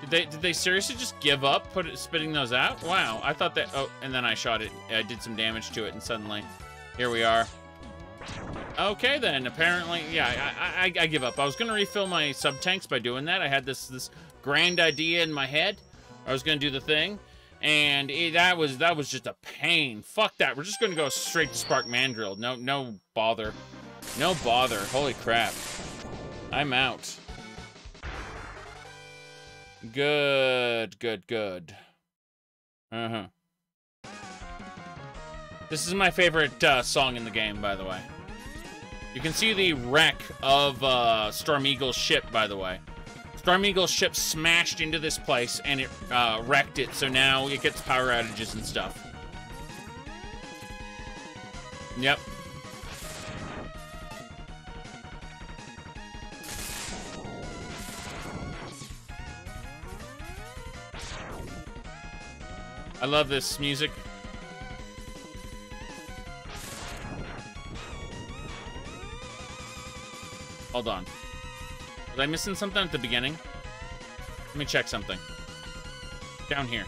Did they did they seriously just give up put it, spitting those out? Wow, I thought that oh and then I shot it. I did some damage to it and suddenly here we are. Okay then, apparently yeah, I, I, I give up. I was gonna refill my sub tanks by doing that. I had this this grand idea in my head. I was gonna do the thing, and it, that was that was just a pain. Fuck that. We're just gonna go straight to Spark Mandrill. No no bother. No bother. Holy crap. I'm out. Good, good, good. Uh-huh. This is my favorite uh, song in the game, by the way. You can see the wreck of uh, Storm Eagle's ship, by the way. Storm Eagle's ship smashed into this place, and it uh, wrecked it, so now it gets power outages and stuff. Yep, I love this music. Hold on. Was I missing something at the beginning? Let me check something. Down here.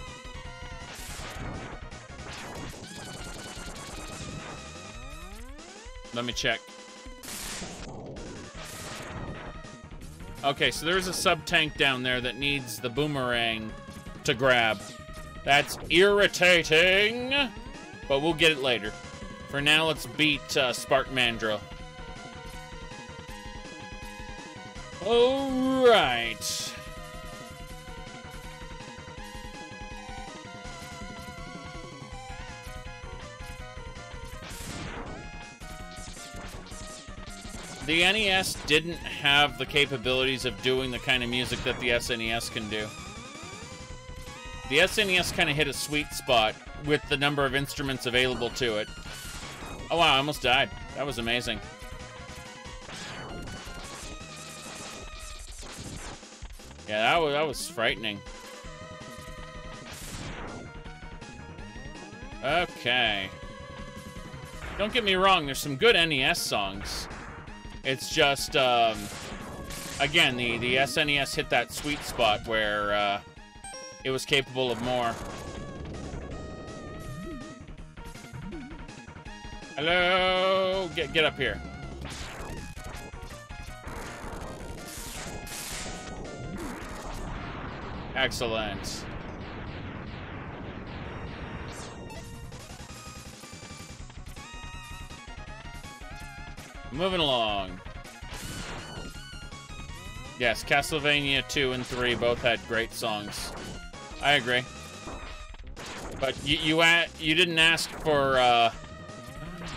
Let me check. Okay, so there's a sub-tank down there that needs the boomerang to grab. That's irritating, but we'll get it later. For now, let's beat uh, Spark Mandrill. All right. The NES didn't have the capabilities of doing the kind of music that the SNES can do. The SNES kind of hit a sweet spot with the number of instruments available to it. Oh wow, I almost died. That was amazing. Yeah, that was, that was frightening. Okay. Don't get me wrong, there's some good NES songs. It's just, um, again, the, the SNES hit that sweet spot where, uh, it was capable of more. Hello? Get, get up here. Excellent. Moving along. Yes, Castlevania 2 and 3 both had great songs. I agree. But you you, you didn't ask for uh,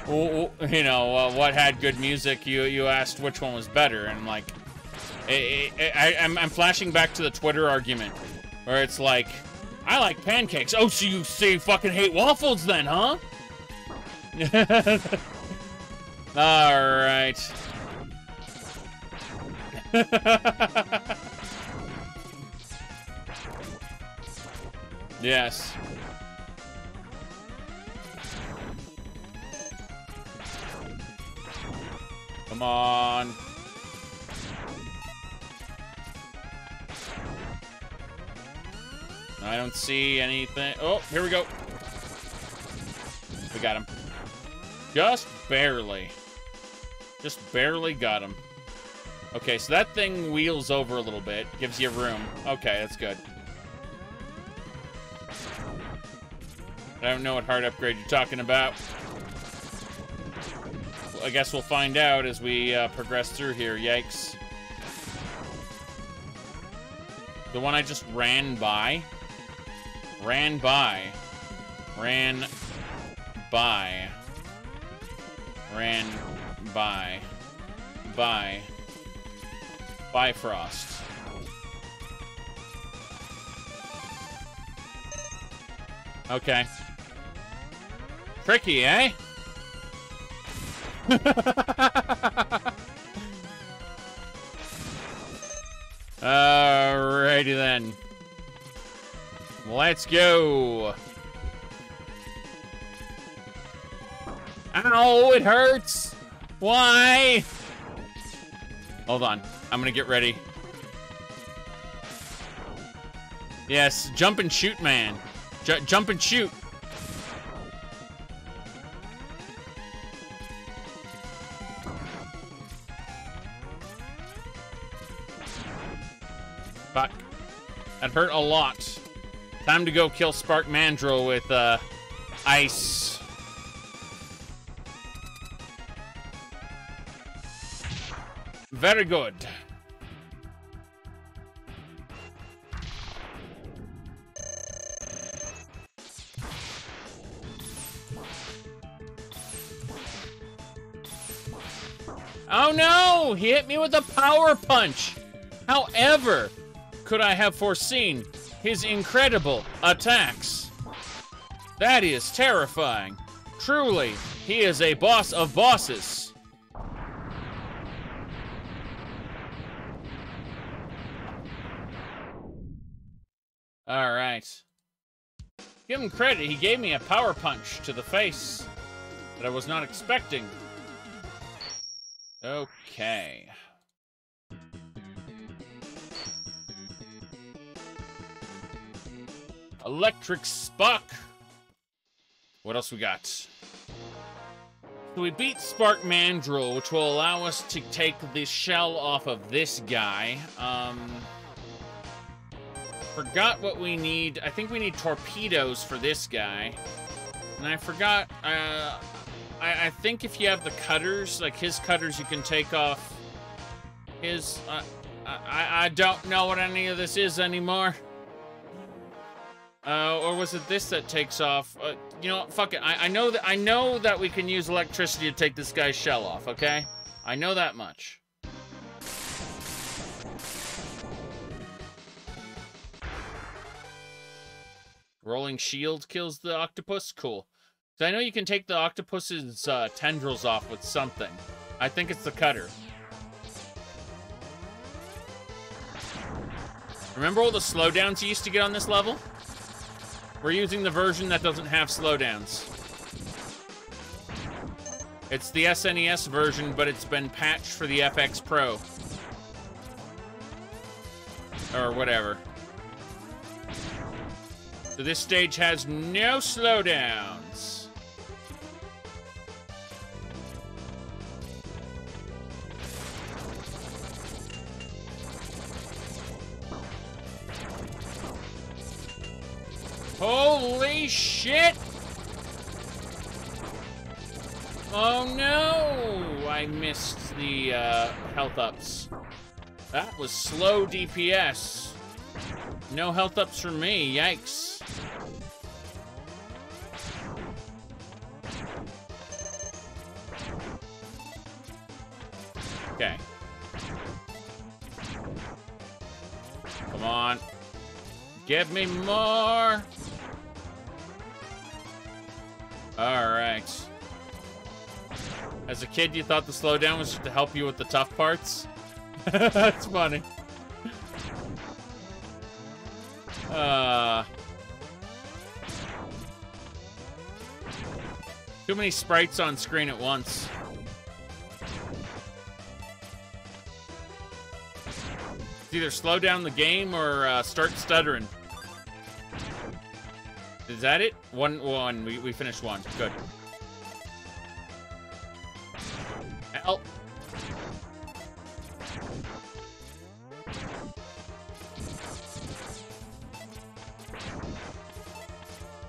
you know uh, what had good music. You you asked which one was better, and like, I, I'm I'm flashing back to the Twitter argument where it's like, I like pancakes. Oh, so you say you fucking hate waffles then, huh? All right. Yes. Come on. I don't see anything. Oh, here we go. We got him. Just barely. Just barely got him. Okay, so that thing wheels over a little bit. Gives you room. Okay, that's good. I don't know what hard upgrade you're talking about. I guess we'll find out as we uh, progress through here. Yikes. The one I just ran by? Ran by. Ran by. Ran by. By. Bifrost. Okay. Tricky, eh? Alrighty then. Let's go. Ow, it hurts. Why? Hold on. I'm gonna get ready. Yes, jump and shoot, man. J jump and shoot. Fuck. That hurt a lot. Time to go kill Spark Mandrill with, uh, ice. Very good. Oh no! He hit me with a power punch! However, could I have foreseen his incredible attacks? That is terrifying. Truly, he is a boss of bosses. All right. Give him credit, he gave me a power punch to the face that I was not expecting. Okay. Electric Spark. What else we got? So we beat Spark Mandrill, which will allow us to take the shell off of this guy. Um, forgot what we need. I think we need torpedoes for this guy. And I forgot, uh, I, I think if you have the cutters, like his cutters, you can take off his, uh, I, I don't know what any of this is anymore. Uh, or was it this that takes off? Uh, you know, fuck it. I, I know that I know that we can use electricity to take this guy's shell off. Okay, I know that much. Rolling shield kills the octopus. Cool. So I know you can take the octopus's uh, tendrils off with something. I think it's the cutter. Remember all the slowdowns you used to get on this level? We're using the version that doesn't have slowdowns. It's the SNES version, but it's been patched for the FX Pro. Or whatever. So this stage has no slowdowns. Holy shit! Oh no! I missed the uh, health ups. That was slow DPS. No health ups for me, yikes. Okay. Come on. Give me more! Alright. As a kid, you thought the slowdown was just to help you with the tough parts? That's funny. Uh... Too many sprites on screen at once. It's either slow down the game or uh, start stuttering. Is that it? One, one. We, we finished one. Good. Help.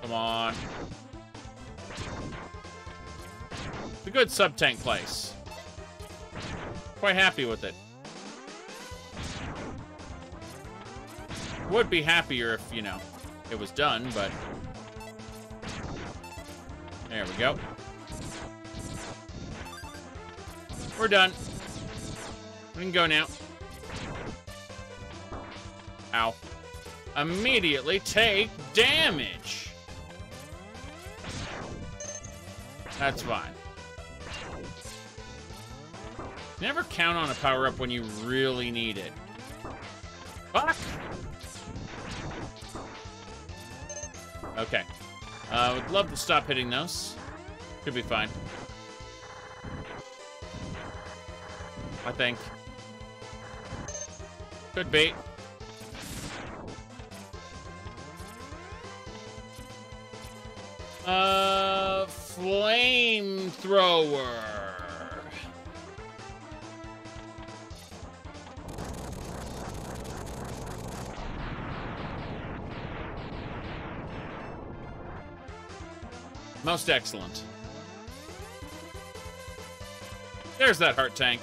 Come on. It's a good sub-tank place. Quite happy with it. Would be happier if, you know, it was done, but... There we go. We're done. We can go now. Ow. Immediately take damage. That's fine. Never count on a power-up when you really need it. Fuck! Okay. I would love to stop hitting those. Should be fine. I think. Could be. Uh, flamethrower. Most excellent. There's that heart tank.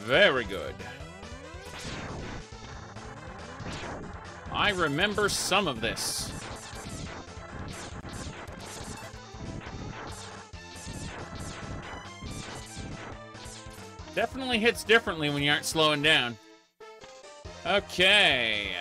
Very good. I remember some of this. Definitely hits differently when you aren't slowing down. Okay.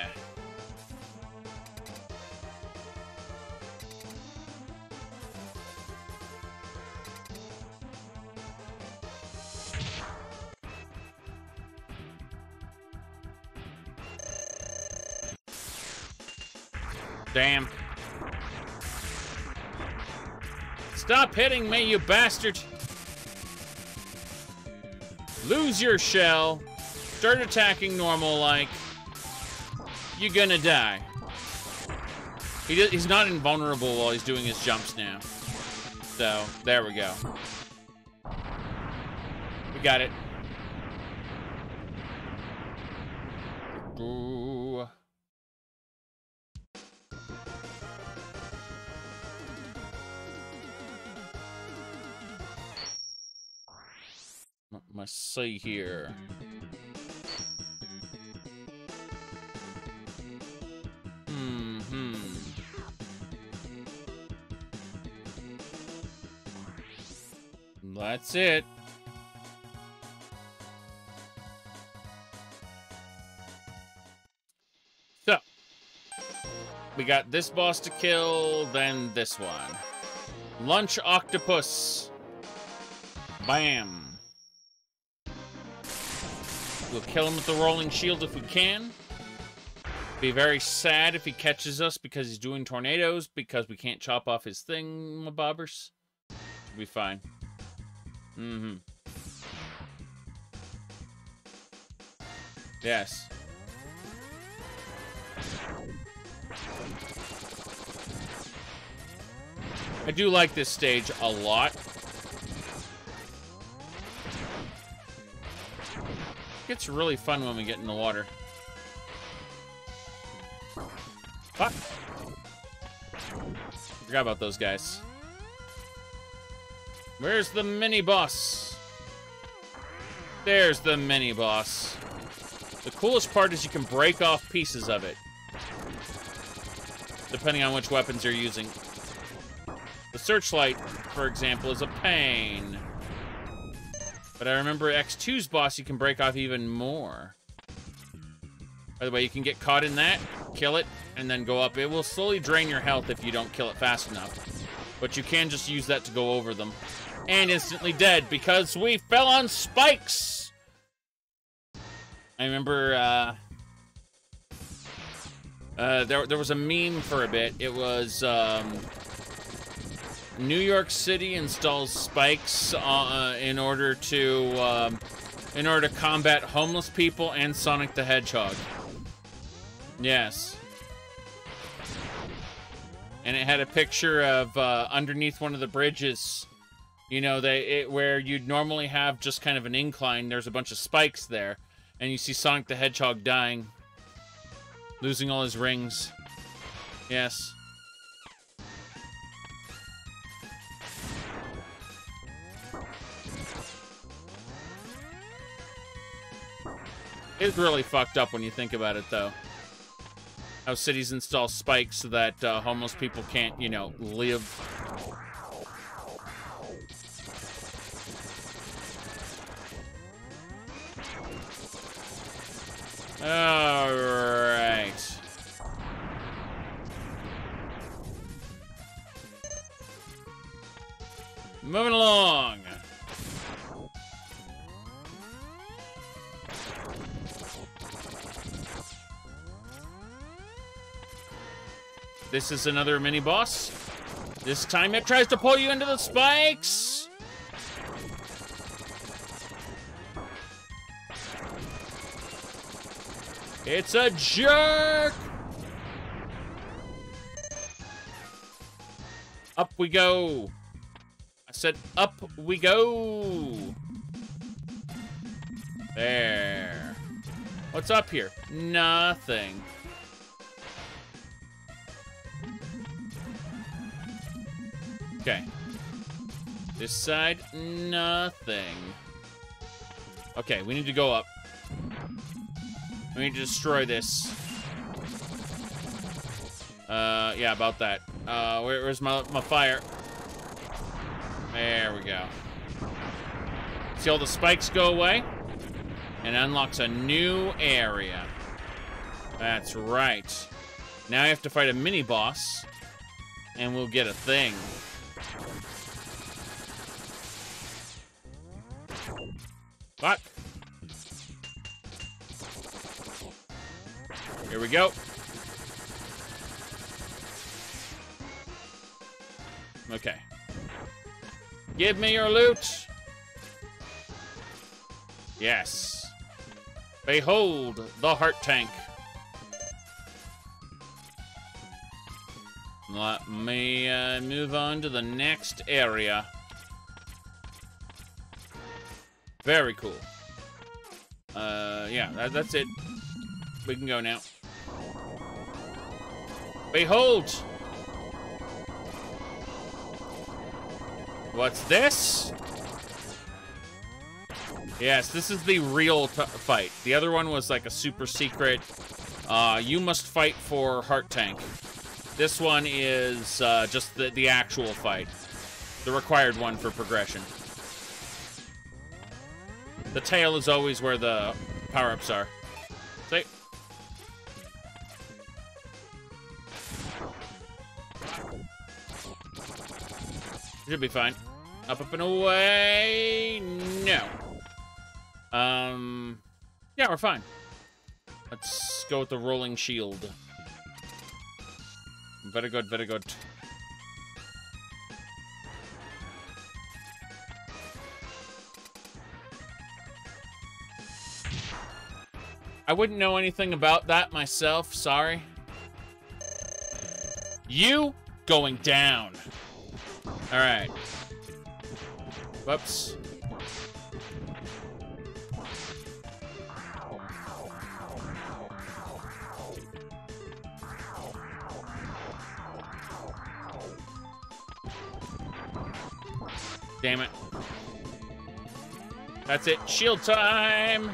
Damn. Stop hitting me, you bastard! Lose your shell. Start attacking normal like. You're gonna die. He he's not invulnerable while he's doing his jumps now. So, there we go. We got it. Ooh. Must see here. That's it. So, we got this boss to kill, then this one. Launch Octopus. Bam. We'll kill him with the rolling shield if we can. Be very sad if he catches us because he's doing tornadoes because we can't chop off his thing, bobbers. We'll be fine. Mm-hmm. Yes. I do like this stage a lot. gets really fun when we get in the water. Fuck. Forgot about those guys. Where's the mini boss? There's the mini boss. The coolest part is you can break off pieces of it. Depending on which weapons you're using. The searchlight, for example, is a pain. But I remember X2's boss, you can break off even more. By the way, you can get caught in that, kill it, and then go up. It will slowly drain your health if you don't kill it fast enough. But you can just use that to go over them. And instantly dead because we fell on spikes! I remember, uh... Uh, there, there was a meme for a bit. It was, um... New York City installs spikes uh, in order to um, in order to combat homeless people and Sonic the Hedgehog. Yes. And it had a picture of uh, underneath one of the bridges. You know, they it, where you'd normally have just kind of an incline. There's a bunch of spikes there, and you see Sonic the Hedgehog dying, losing all his rings. Yes. It's really fucked up when you think about it, though. How cities install spikes so that uh, homeless people can't, you know, live. All right. Moving along. This is another mini boss. This time it tries to pull you into the spikes. It's a jerk! Up we go. I said up we go. There. What's up here? Nothing. Okay. This side, nothing. Okay, we need to go up. We need to destroy this. Uh, yeah, about that. Uh, where, where's my, my fire? There we go. See all the spikes go away? And unlocks a new area. That's right. Now I have to fight a mini-boss. And we'll get a thing. Fuck. Here we go. Okay. Give me your loot. Yes. Behold the heart tank. Let me uh, move on to the next area. Very cool. Uh, yeah, that, that's it. We can go now. Behold! What's this? Yes, this is the real fight. The other one was like a super secret. Uh, you must fight for Heart Tank. This one is uh, just the, the actual fight. The required one for progression. The tail is always where the power-ups are. Should be fine. Up, up, and away. No. Um, yeah, we're fine. Let's go with the rolling shield. Very good, very good. I wouldn't know anything about that myself, sorry. You going down. All right. Whoops. Damn it. That's it. Shield time!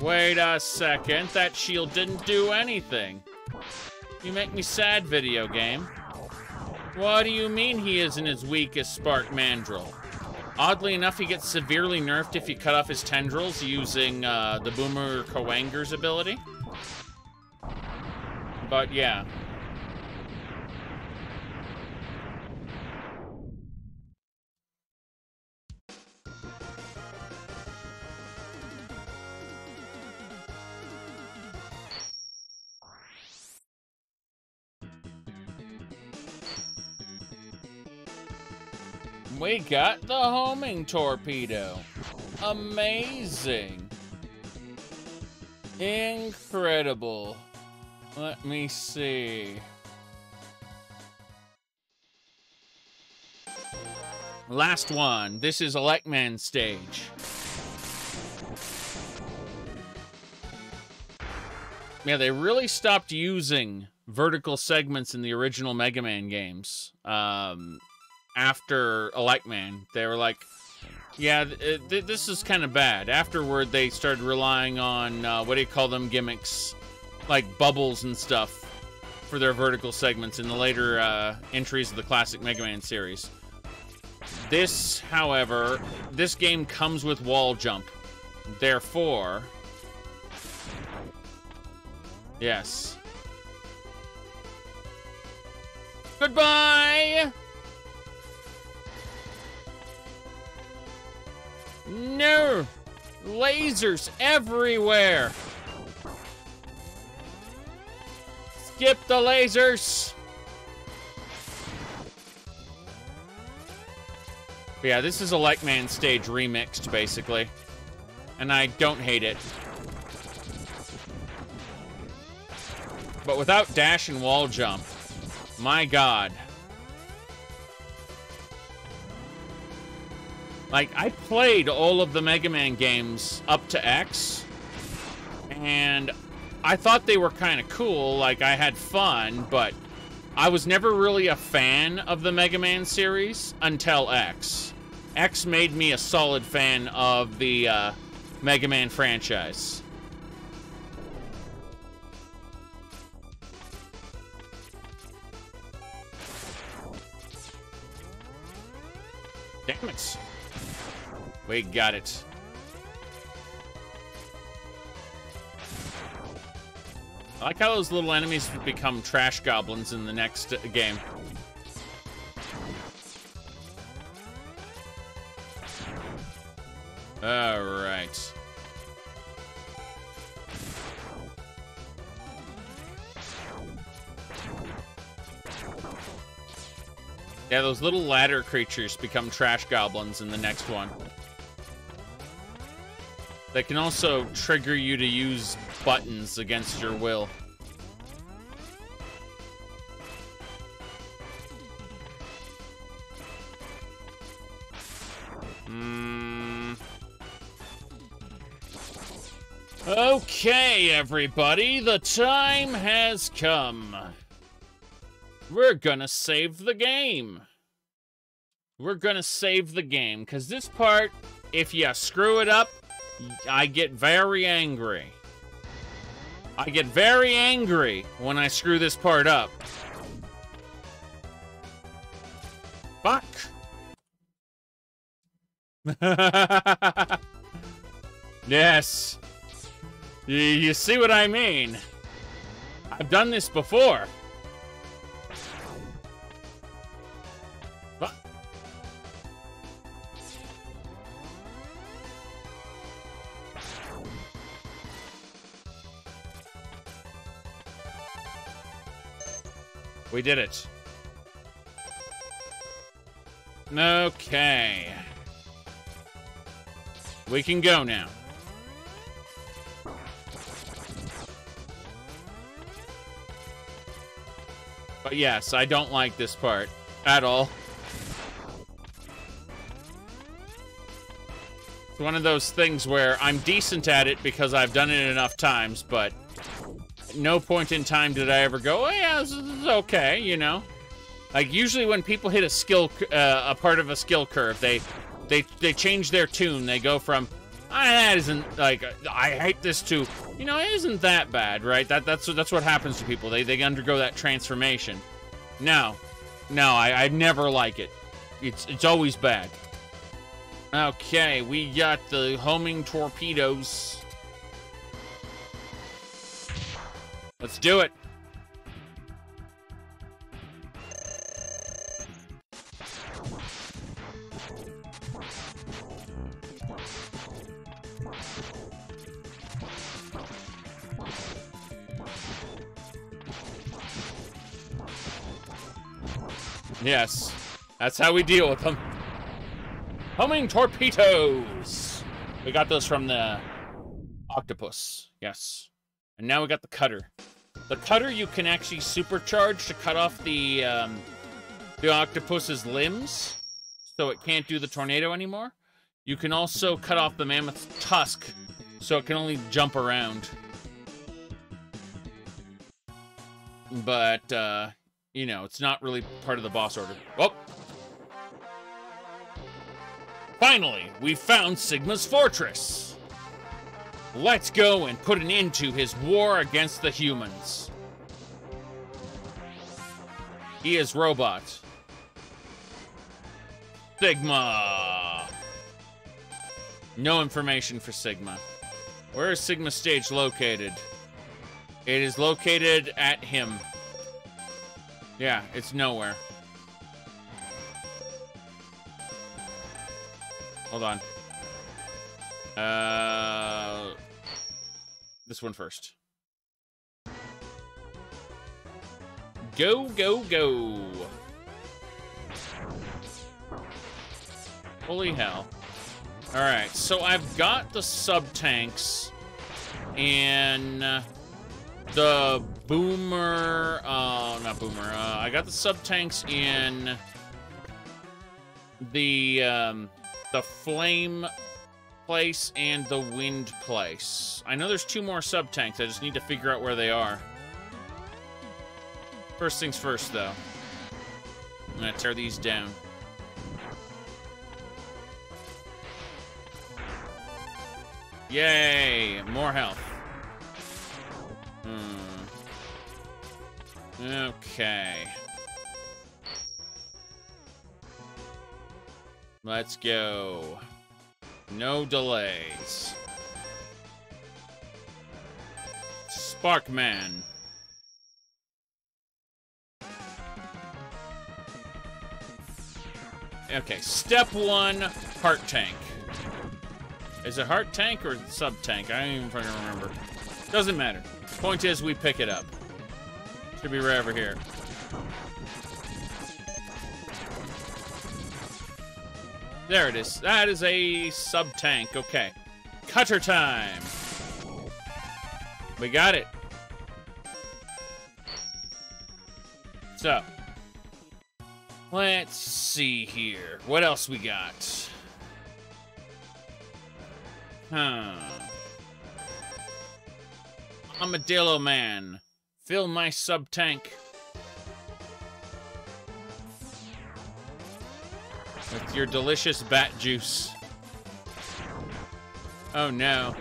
Wait a second. That shield didn't do anything. You make me sad, video game. What do you mean he isn't as weak as Spark Mandrill? Oddly enough, he gets severely nerfed if you cut off his tendrils using uh, the Boomer Kuwanger's ability. But yeah. We got the homing torpedo. Amazing. Incredible. Let me see. Last one. This is Elecman stage. Yeah, they really stopped using vertical segments in the original Mega Man games. Um, after Elecman. They were like, yeah, th th this is kind of bad. Afterward, they started relying on, uh, what do you call them, gimmicks? Like bubbles and stuff for their vertical segments in the later uh, entries of the classic Mega Man series. This, however, this game comes with wall jump. Therefore... Yes. Goodbye! No! Lasers everywhere! Skip the lasers! But yeah, this is a Man stage remixed, basically. And I don't hate it. But without dash and wall jump, my god. Like, I played all of the Mega Man games up to X, and I thought they were kind of cool, like, I had fun, but I was never really a fan of the Mega Man series until X. X made me a solid fan of the uh, Mega Man franchise. Damn it. We got it. I like how those little enemies become trash goblins in the next game. All right. Yeah, those little ladder creatures become trash goblins in the next one. They can also trigger you to use buttons against your will. Hmm. Okay, everybody, the time has come. We're gonna save the game. We're gonna save the game, because this part, if you screw it up, I get very angry. I get very angry when I screw this part up. Fuck. yes. You, you see what I mean? I've done this before. We did it. Okay. We can go now. But yes, I don't like this part at all. It's one of those things where I'm decent at it because I've done it enough times, but no point in time did I ever go, oh yeah, this is okay, you know? Like, usually when people hit a skill, uh, a part of a skill curve, they, they, they change their tune. They go from, ah, that isn't, like, I hate this to, you know, it isn't that bad, right? That, that's, that's what happens to people. They, they undergo that transformation. No. No, I, I never like it. It's, it's always bad. Okay, we got the homing torpedoes. Let's do it. Yes, that's how we deal with them. Homing torpedoes! We got those from the octopus, yes. And now we got the cutter. The cutter you can actually supercharge to cut off the, um, the octopus's limbs, so it can't do the tornado anymore. You can also cut off the mammoth's tusk, so it can only jump around. But, uh, you know, it's not really part of the boss order. Oh! Finally, we found Sigma's fortress! Let's go and put an end to his war against the humans. He is robot. Sigma! No information for Sigma. Where is Sigma stage located? It is located at him. Yeah, it's nowhere. Hold on. Uh, this one first. go, go, go. Holy hell. Alright, so I've got the sub-tanks and the boomer, uh, not boomer, uh, I got the sub-tanks in the, um, the flame place and the wind place. I know there's two more sub-tanks, I just need to figure out where they are. First things first, though. I'm gonna tear these down. Yay! More health. Hmm. Okay. Let's go. No delays. Sparkman. Okay, step one, heart tank. Is it heart tank or sub tank? I don't even fucking remember. Doesn't matter. Point is, we pick it up. Should be right over here. There it is. That is a sub tank. Okay. Cutter time. We got it. So, let's see here. What else we got? Huh. Armadillo Man. Fill my sub-tank. With your delicious bat juice. Oh no.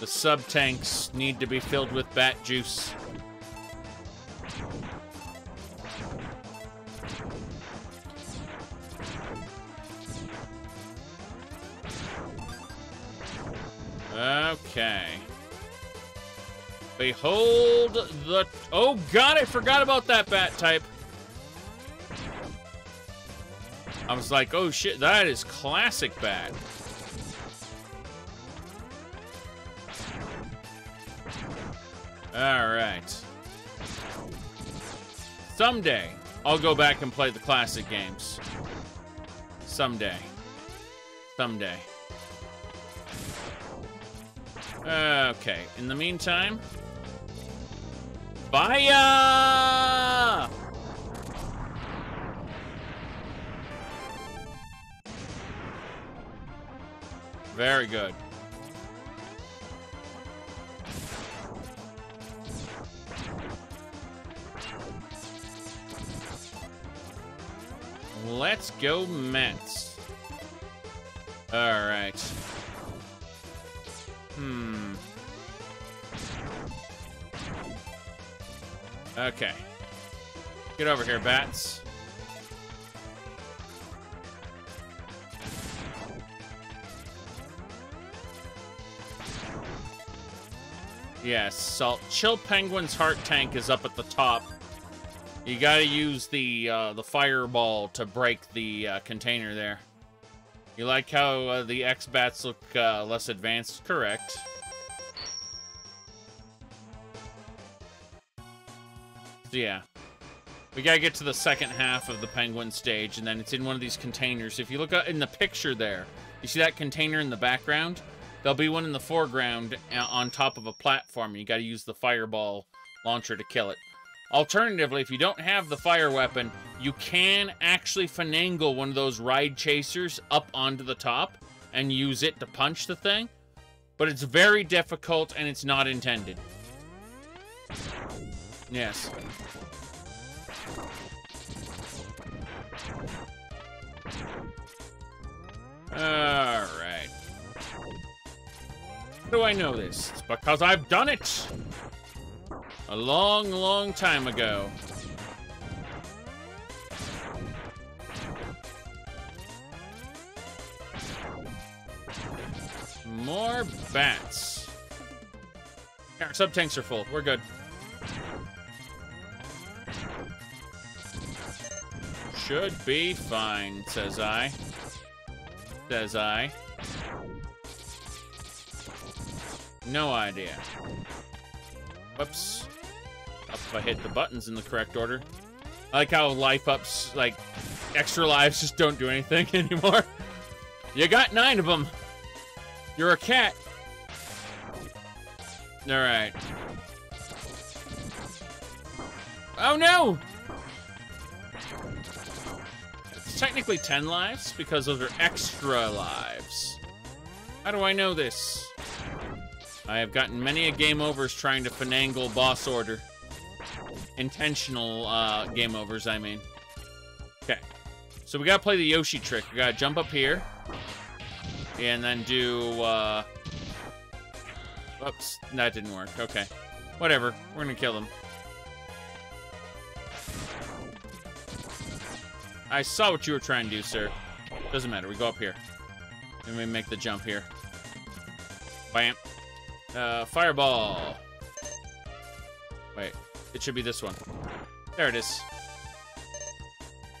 The sub-tanks need to be filled with bat juice. Okay. Behold the... Oh, God, I forgot about that bat type. I was like, oh, shit, that is classic bad. All right. Someday, I'll go back and play the classic games. Someday. Someday. Okay, in the meantime... Fire! Very good. Let's go Mets. All right. Hmm. Okay. Get over here, bats. Yes, Salt. Chill Penguin's heart tank is up at the top. You gotta use the uh, the fireball to break the uh, container there. You like how uh, the X-Bats look uh, less advanced? Correct. So yeah. We gotta get to the second half of the Penguin stage, and then it's in one of these containers. If you look in the picture there, you see that container in the background? There'll be one in the foreground uh, on top of a platform. You gotta use the fireball launcher to kill it. Alternatively, if you don't have the fire weapon, you can actually finagle one of those ride chasers up onto the top and use it to punch the thing. But it's very difficult and it's not intended. Yes. Alright. How do I know this? It's because I've done it! A long, long time ago. More bats. Our sub-tanks are full. We're good. Should be fine, says I. Says I. Whoops. Up if I hit the buttons in the correct order. I like how life ups, like, extra lives just don't do anything anymore. You got nine of them. You're a cat. All right. Oh no! It's technically 10 lives because those are extra lives. How do I know this? I have gotten many a game overs trying to finagle boss order. Intentional uh, game overs, I mean. Okay. So we gotta play the Yoshi trick. We gotta jump up here. And then do, uh... Oops, that didn't work. Okay. Whatever. We're gonna kill them. I saw what you were trying to do, sir. Doesn't matter. We go up here. And we make the jump here. Bam. Uh, fireball. Wait. It should be this one. There it is.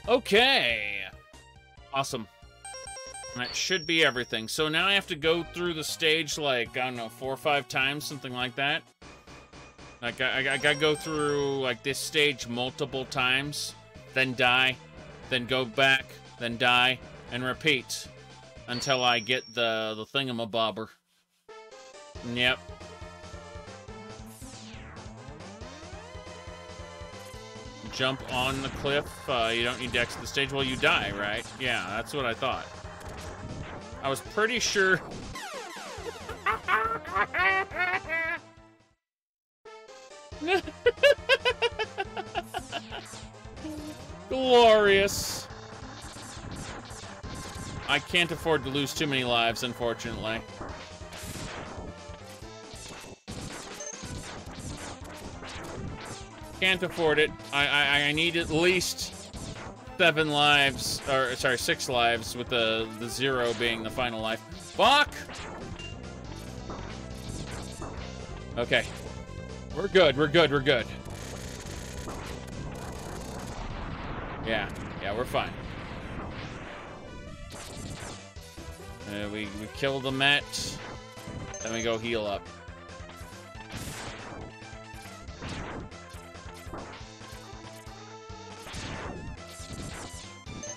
Okay. Awesome. That should be everything. So now I have to go through the stage like, I don't know, four or five times, something like that. Like, I, I, I gotta go through, like, this stage multiple times, then die, then go back, then die, and repeat until I get the, the thingamabobber. Yep. Jump on the cliff. Uh, you don't need to exit the stage. Well, you die, right? Yeah, that's what I thought. I was pretty sure... Glorious. I can't afford to lose too many lives, unfortunately. Can't afford it. I, I, I need at least seven lives, or sorry, six lives, with the, the zero being the final life. Fuck! Okay. We're good, we're good, we're good. Yeah, yeah, we're fine. Uh, we, we kill the Met, then we go heal up.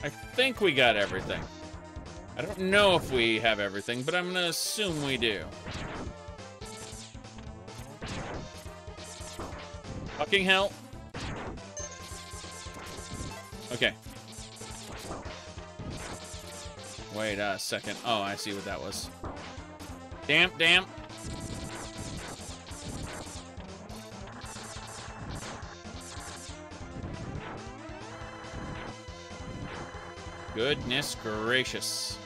I think we got everything. I don't know if we have everything, but I'm gonna assume we do. Fucking hell. Okay. Wait a second. Oh, I see what that was. Damn, damn. Goodness gracious.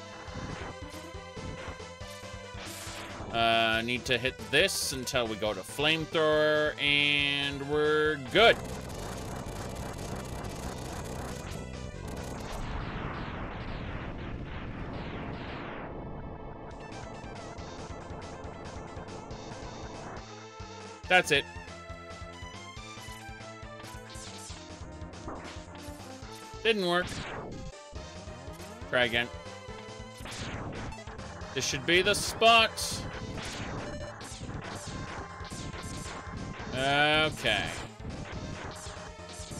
Uh, need to hit this until we go to flamethrower, and we're good. That's it. Didn't work. Try again. This should be the spot. Okay.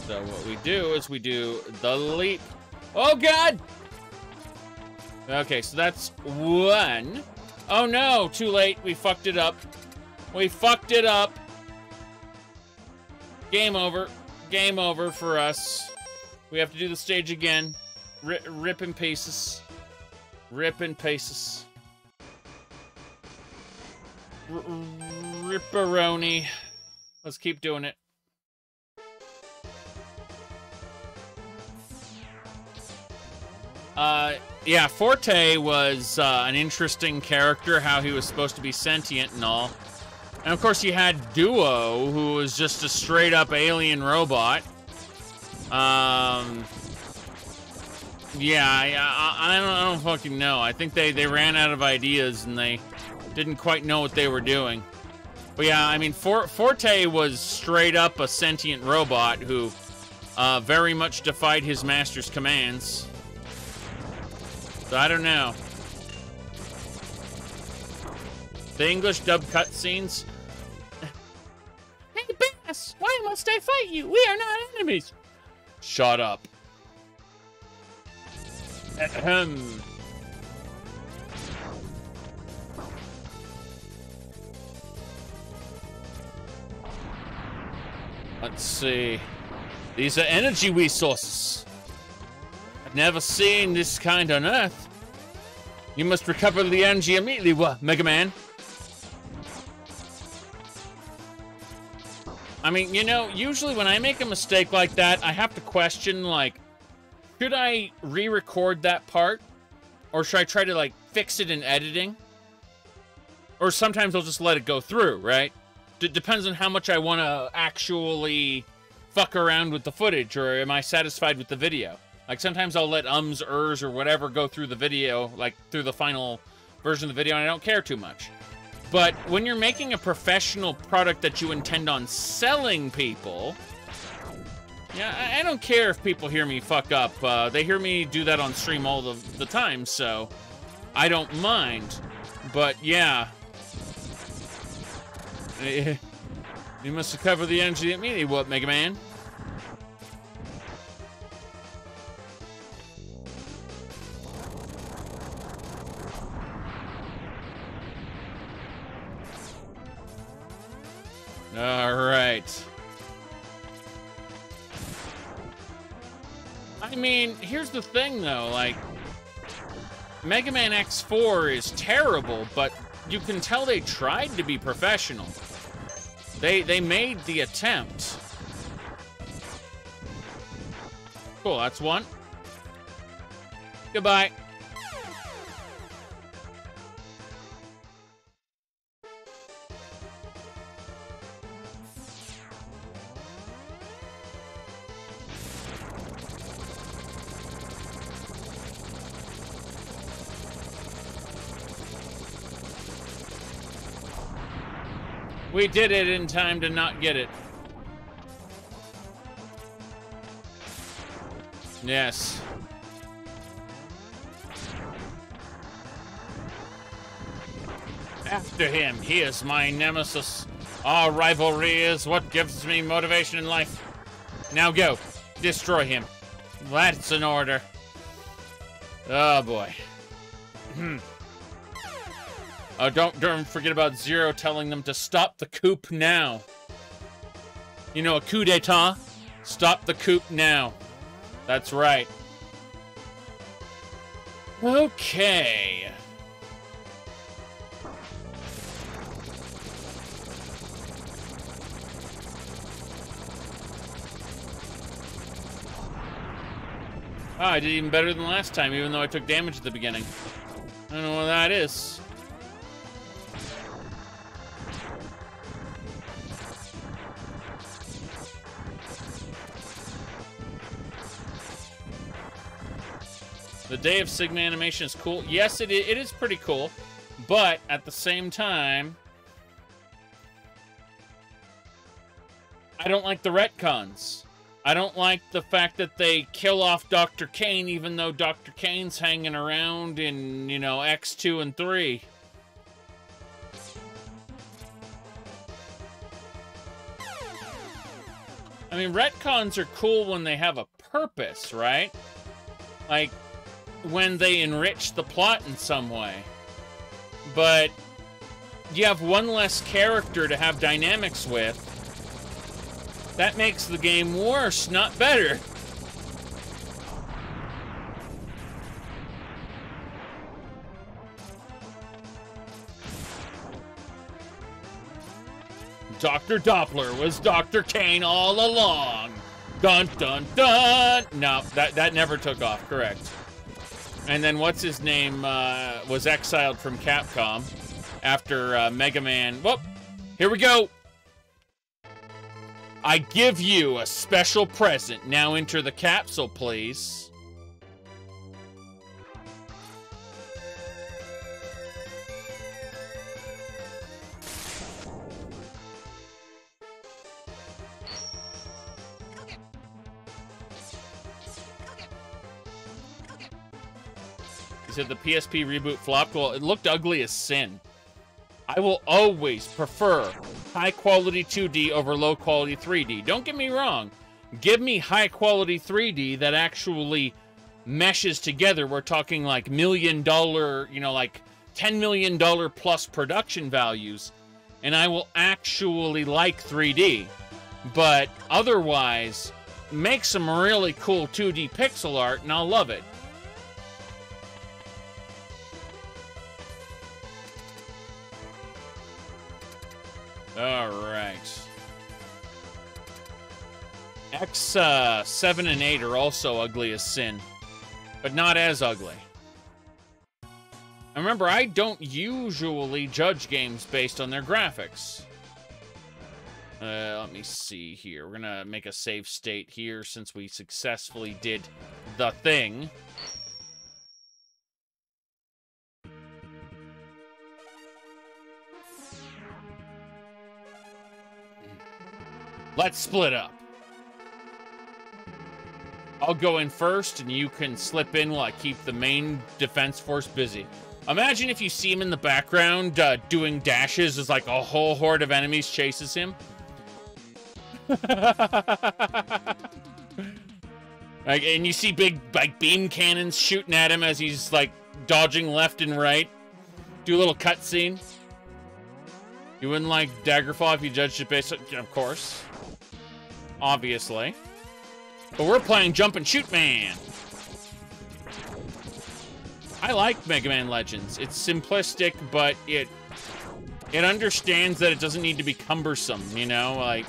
So what we do is we do the leap. Oh, God! Okay, so that's one. Oh, no! Too late. We fucked it up. We fucked it up. Game over. Game over for us. We have to do the stage again. Rip, rip pieces. Rip pieces. Ripperoni. Let's keep doing it. Uh, yeah, Forte was uh, an interesting character, how he was supposed to be sentient and all. And of course, you had Duo, who was just a straight up alien robot. Um, yeah, I, I, I, don't, I don't fucking know. I think they, they ran out of ideas and they didn't quite know what they were doing. But yeah, I mean, For, Forte was straight up a sentient robot who uh, very much defied his master's commands. So I don't know. The English dub cutscenes. hey, ass. Why must I fight you? We are not enemies. Shut up. Ahem. Let's see. These are energy resources. I've never seen this kind on Earth. You must recover the energy immediately, Mega Man? I mean, you know, usually when I make a mistake like that, I have to question, like, should I re-record that part? Or should I try to, like, fix it in editing? Or sometimes I'll just let it go through, right? D depends on how much I want to actually fuck around with the footage, or am I satisfied with the video? Like, sometimes I'll let ums, ers, or whatever go through the video, like, through the final version of the video, and I don't care too much. But when you're making a professional product that you intend on selling people, yeah, I, I don't care if people hear me fuck up. Uh, they hear me do that on stream all the, the time, so I don't mind. But yeah. You must recover the energy immediately, what, Mega Man? All right. I mean, here's the thing, though. Like, Mega Man X4 is terrible, but you can tell they tried to be professional. They they made the attempt. Cool, that's one. Goodbye. We did it in time to not get it. Yes. After him, he is my nemesis. Our rivalry is what gives me motivation in life. Now go. Destroy him. That's an order. Oh boy. Hmm. Oh, don't, don't forget about Zero telling them to stop the coup now. You know, a coup d'etat? Stop the coup now. That's right. Okay. Oh, I did even better than last time, even though I took damage at the beginning. I don't know what that is. The Day of Sigma animation is cool. Yes, it it is pretty cool. But at the same time, I don't like the retcons. I don't like the fact that they kill off Dr. Cain, even though Dr. Cain's hanging around in, you know, X2 and 3. I mean, retcons are cool when they have a purpose, right? Like, when they enrich the plot in some way. But you have one less character to have dynamics with. That makes the game worse, not better. Dr. Doppler was Dr. Cain all along. Dun dun dun. No, that that never took off. Correct. And then what's his name uh, was exiled from Capcom after uh, Mega Man. Whoop! Here we go. I give you a special present. Now enter the capsule, please. He said the PSP reboot flopped. Well, it looked ugly as sin. I will always prefer high quality 2D over low quality 3D. Don't get me wrong. Give me high quality 3D that actually meshes together. We're talking like million dollar, you know, like $10 million plus production values, and I will actually like 3D. But otherwise, make some really cool 2D pixel art, and I'll love it. X uh, 7 and 8 are also ugly as sin, but not as ugly. And remember, I don't usually judge games based on their graphics. Uh, let me see here. We're gonna make a save state here since we successfully did the thing. Let's split up. I'll go in first, and you can slip in while I keep the main defense force busy. Imagine if you see him in the background uh, doing dashes as like a whole horde of enemies chases him. like, and you see big like beam cannons shooting at him as he's like dodging left and right. Do a little cutscene. You wouldn't like Daggerfall if you judged it based on, of course. Obviously. But we're playing Jump and Shoot Man. I like Mega Man Legends. It's simplistic, but it it understands that it doesn't need to be cumbersome, you know? Like,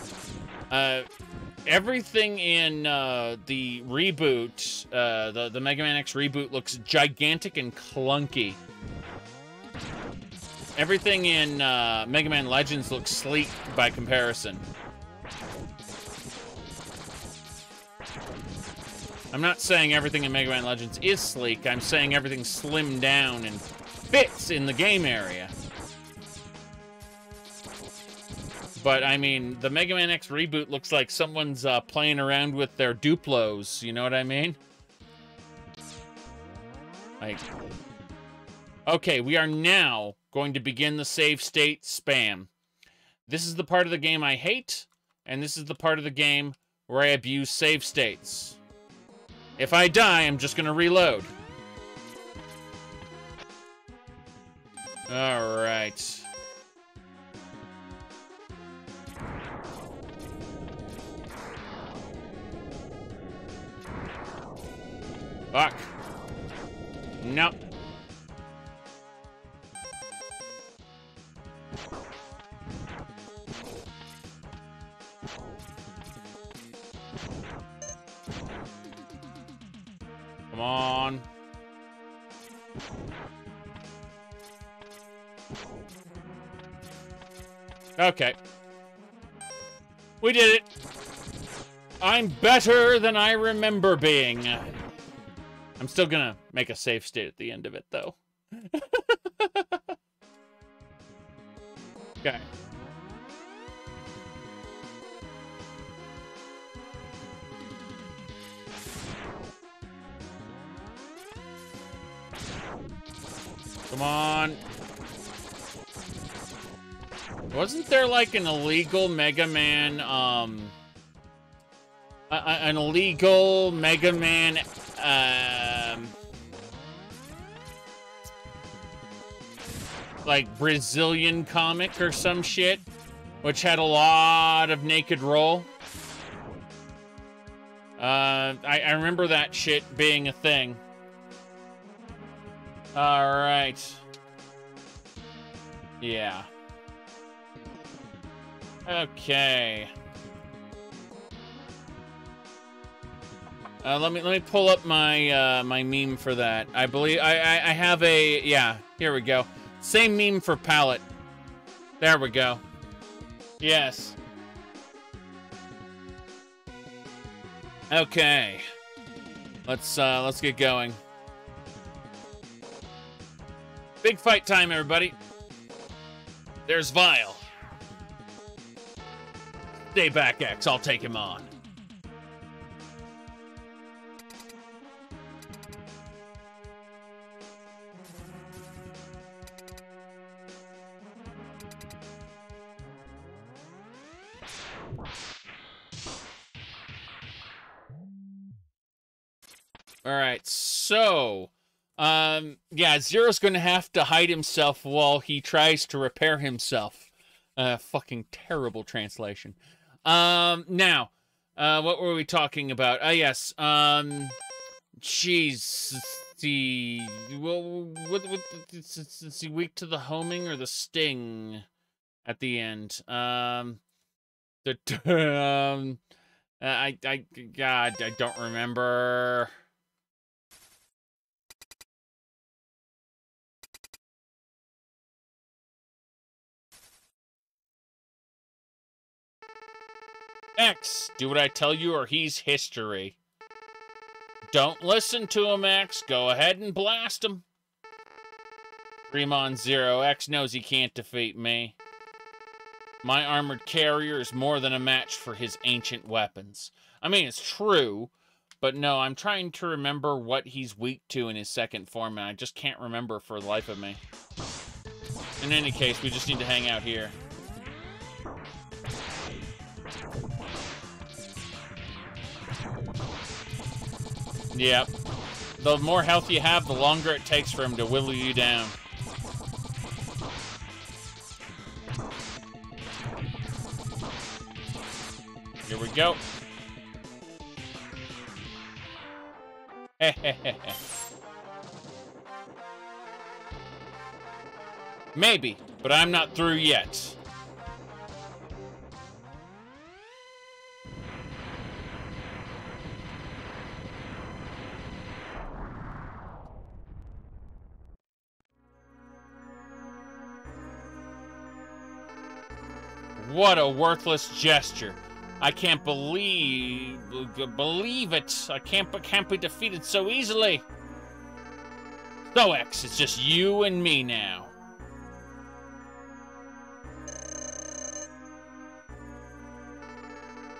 uh, everything in uh, the reboot, uh, the, the Mega Man X reboot looks gigantic and clunky. Everything in uh, Mega Man Legends looks sleek by comparison. I'm not saying everything in Mega Man Legends is sleek. I'm saying everything's slimmed down and fits in the game area. But, I mean, the Mega Man X reboot looks like someone's uh, playing around with their Duplos. You know what I mean? Like... Okay, we are now going to begin the save state spam. This is the part of the game I hate, and this is the part of the game where I abuse save states. If I die, I'm just gonna reload. Alright. Fuck. Nope. Come on. Okay. We did it. I'm better than I remember being. I'm still gonna make a safe state at the end of it, though. okay. Come on. Wasn't there like an illegal Mega Man, um... An illegal Mega Man, um... Like Brazilian comic or some shit, which had a lot of naked roll. Uh, I, I remember that shit being a thing. All right. Yeah. Okay. Uh, let me let me pull up my uh, my meme for that. I believe I, I I have a yeah. Here we go. Same meme for palette. There we go. Yes. Okay. Let's uh, let's get going. Big fight time, everybody. There's Vile. Stay back, X. I'll take him on. All right, so um, yeah, Zero's going to have to hide himself while he tries to repair himself. Uh, fucking terrible translation. Um, now, uh, what were we talking about? Uh, yes, um, jeez, the, well, what, what, it's, it's, it's weak to the homing or the sting at the end? Um, the, um, I, I, God, I don't remember. X, do what I tell you or he's history. Don't listen to him, X. Go ahead and blast him. Fremon Zero, X knows he can't defeat me. My armored carrier is more than a match for his ancient weapons. I mean, it's true, but no, I'm trying to remember what he's weak to in his second form, and I just can't remember for the life of me. In any case, we just need to hang out here. Yep. The more health you have, the longer it takes for him to whittle you down. Here we go. Maybe, but I'm not through yet. What a worthless gesture. I can't believe believe it. I can't can't be defeated so easily. So X, it's just you and me now.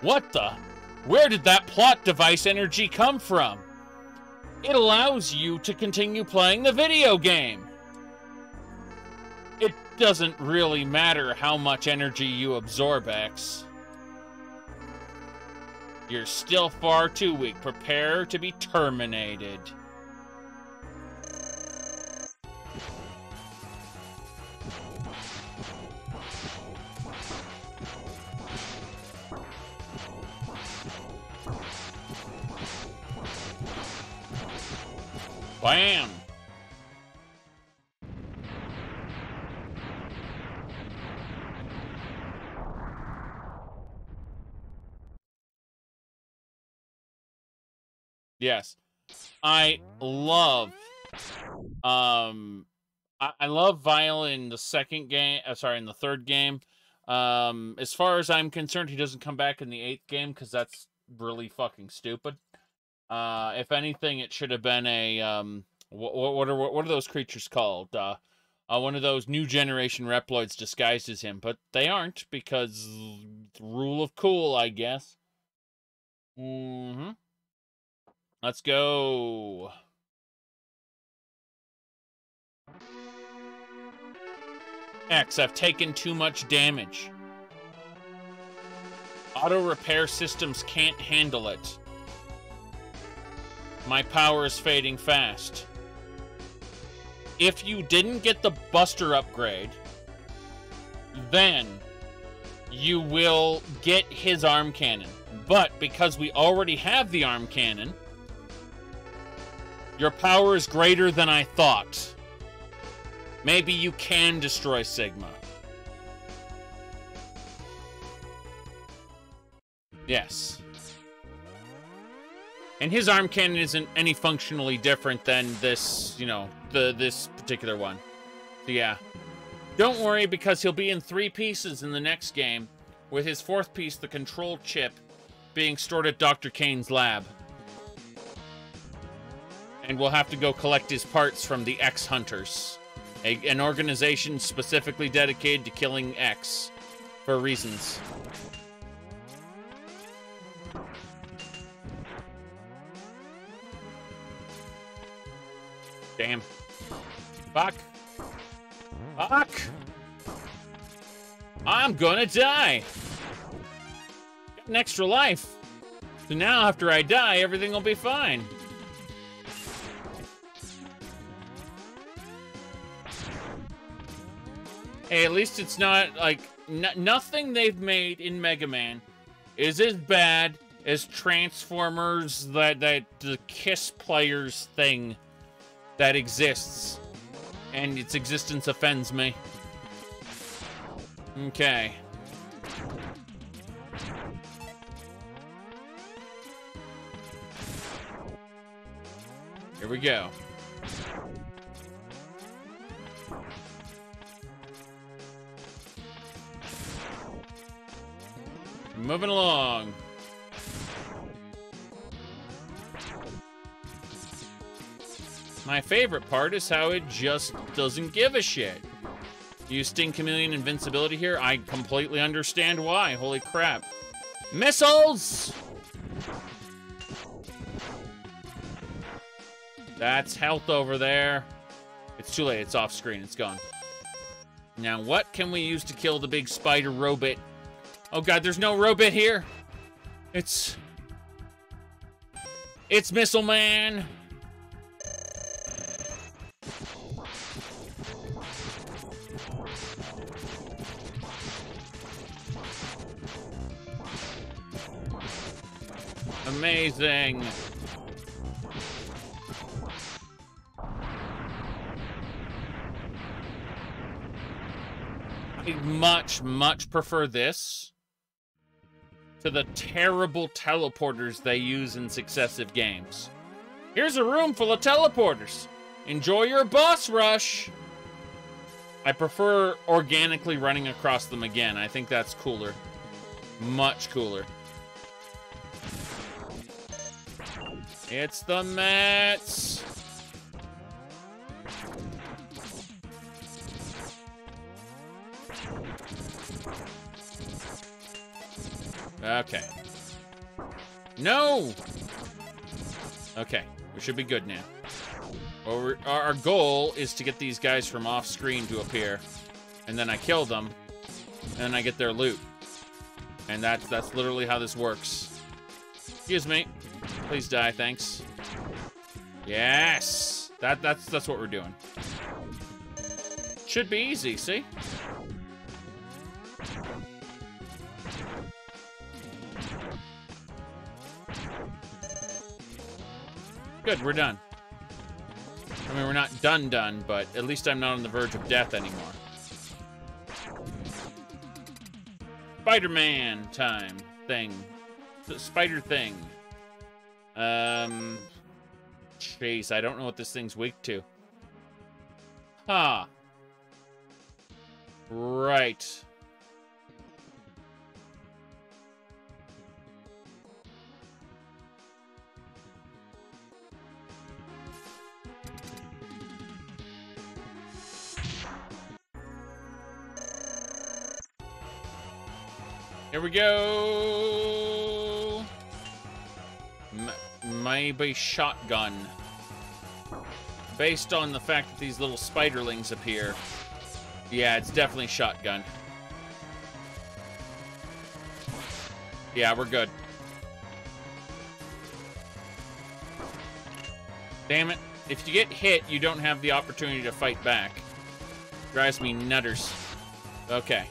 What the? Where did that plot device energy come from? It allows you to continue playing the video game doesn't really matter how much energy you absorb, X. You're still far too weak. Prepare to be terminated. Bam! Yes. I love um I, I love Vile in the second game uh, sorry in the third game. Um as far as I'm concerned he doesn't come back in the eighth game because that's really fucking stupid. Uh if anything it should have been a um what, what are what are those creatures called? Uh uh, one of those new generation Reploids disguised as him, but they aren't because rule of cool, I guess. Mm-hmm. Let's go. X, I've taken too much damage. Auto repair systems can't handle it. My power is fading fast. If you didn't get the Buster upgrade, then you will get his arm cannon. But because we already have the arm cannon, your power is greater than I thought. Maybe you can destroy Sigma. Yes. And his arm cannon isn't any functionally different than this, you know, the this particular one. So yeah. Don't worry, because he'll be in three pieces in the next game, with his fourth piece, the control chip, being stored at Dr. Cain's lab and we'll have to go collect his parts from the X Hunters, a, an organization specifically dedicated to killing X for reasons. Damn. Fuck. Fuck! I'm gonna die! Got an extra life. So now after I die, everything will be fine. Hey, at least it's not like nothing they've made in Mega Man is as bad as Transformers that that the Kiss players thing that exists, and its existence offends me. Okay. Here we go. Moving along. My favorite part is how it just doesn't give a shit. You Sting Chameleon invincibility here? I completely understand why. Holy crap. Missiles! That's health over there. It's too late. It's off screen. It's gone. Now, what can we use to kill the big spider robot? Oh god, there's no robot here. It's... It's Missile Man. Amazing. I much, much prefer this to the terrible teleporters they use in successive games. Here's a room full of teleporters. Enjoy your boss rush. I prefer organically running across them again. I think that's cooler. Much cooler. It's the Mets. Okay. No! Okay, we should be good now. Well, our goal is to get these guys from off screen to appear, and then I kill them, and then I get their loot. And that's that's literally how this works. Excuse me. Please die, thanks. Yes! That that's that's what we're doing. Should be easy, see? Good, we're done. I mean, we're not done done, but at least I'm not on the verge of death anymore. Spider-Man time thing. The spider thing. Um, Chase, I don't know what this thing's weak to. Huh. Right. Here we go. M maybe shotgun. Based on the fact that these little spiderlings appear. Yeah, it's definitely shotgun. Yeah, we're good. Damn it. If you get hit, you don't have the opportunity to fight back. Drives me nutters. Okay.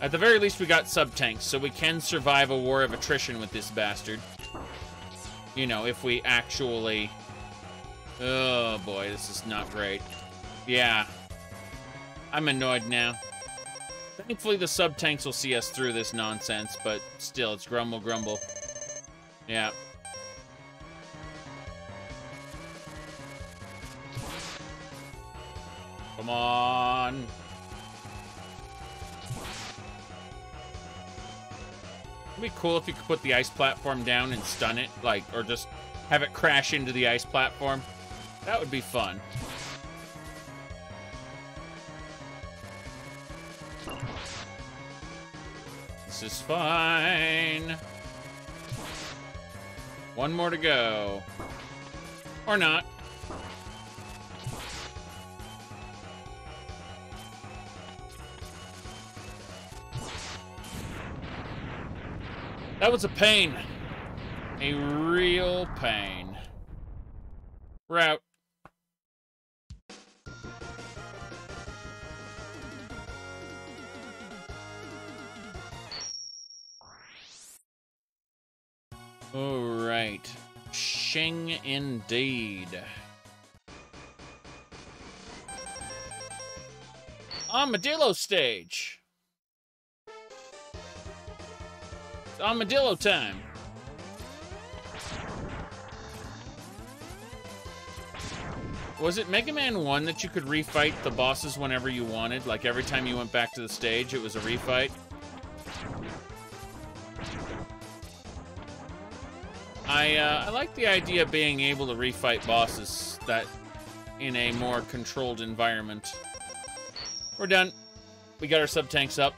At the very least, we got sub-tanks, so we can survive a war of attrition with this bastard. You know, if we actually... Oh, boy, this is not great. Yeah. I'm annoyed now. Thankfully, the sub-tanks will see us through this nonsense, but still, it's grumble grumble. Yeah. Come on. It'd be cool if you could put the ice platform down and stun it, like, or just have it crash into the ice platform. That would be fun. This is fine. One more to go. Or not. That was a pain. A real pain. Route. Alright. Shing indeed. Armadillo stage! Armadillo time. Was it Mega Man 1 that you could refight the bosses whenever you wanted? Like every time you went back to the stage, it was a refight? I, uh, I like the idea of being able to refight bosses that in a more controlled environment. We're done. We got our sub-tanks up.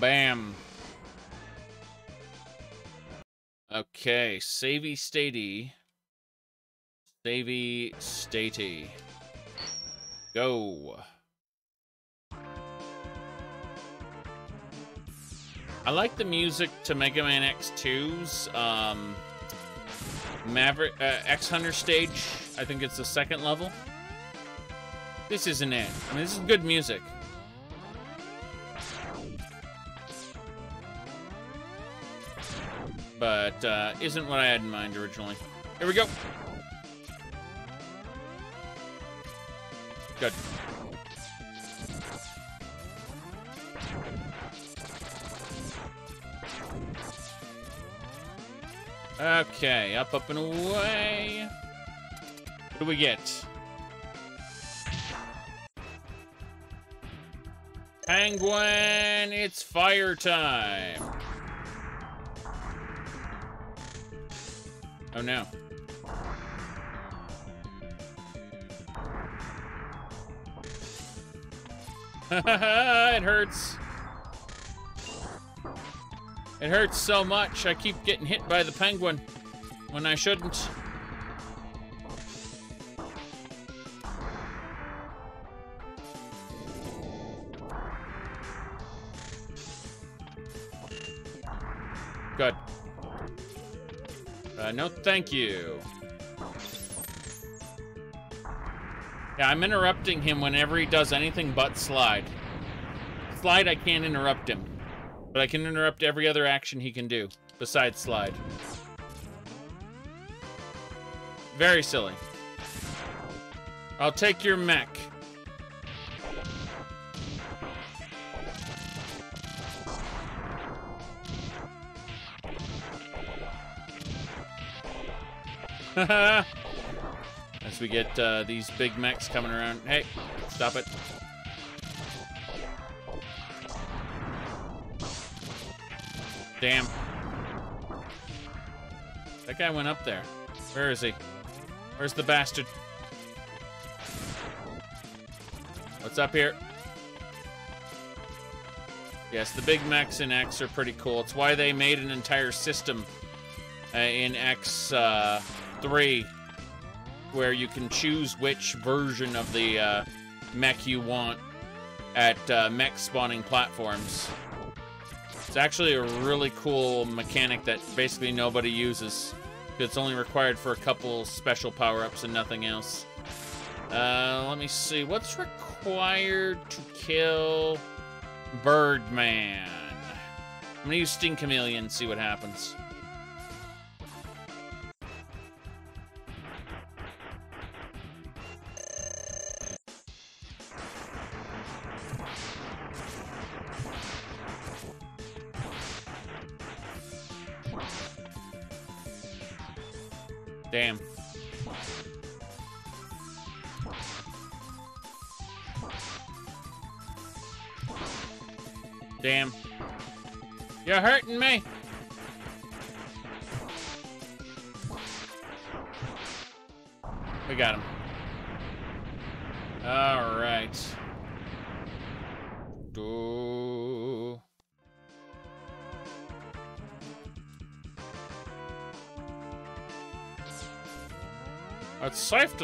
Bam. Okay, savey statey. Savey statey. Go. I like the music to Mega Man X2's um, Maverick uh, X Hunter stage. I think it's the second level. This isn't it. I mean, this is good music. But uh, isn't what I had in mind originally. Here we go. Good. Okay, up, up, and away. What do we get? Penguin, it's fire time. Oh no. it hurts. It hurts so much, I keep getting hit by the penguin when I shouldn't. Good. Uh, no thank you. Yeah, I'm interrupting him whenever he does anything but slide. Slide, I can't interrupt him. But I can interrupt every other action he can do, besides slide. Very silly. I'll take your mech. As we get uh, these big mechs coming around. Hey, stop it. Damn. That guy went up there. Where is he? Where's the bastard? What's up here? Yes, the big mechs in X are pretty cool. It's why they made an entire system uh, in X uh, 3 where you can choose which version of the uh, mech you want at uh, mech spawning platforms. It's actually a really cool mechanic that basically nobody uses. It's only required for a couple special power-ups and nothing else. Uh, let me see. What's required to kill Birdman? I'm gonna use Sting Chameleon and see what happens.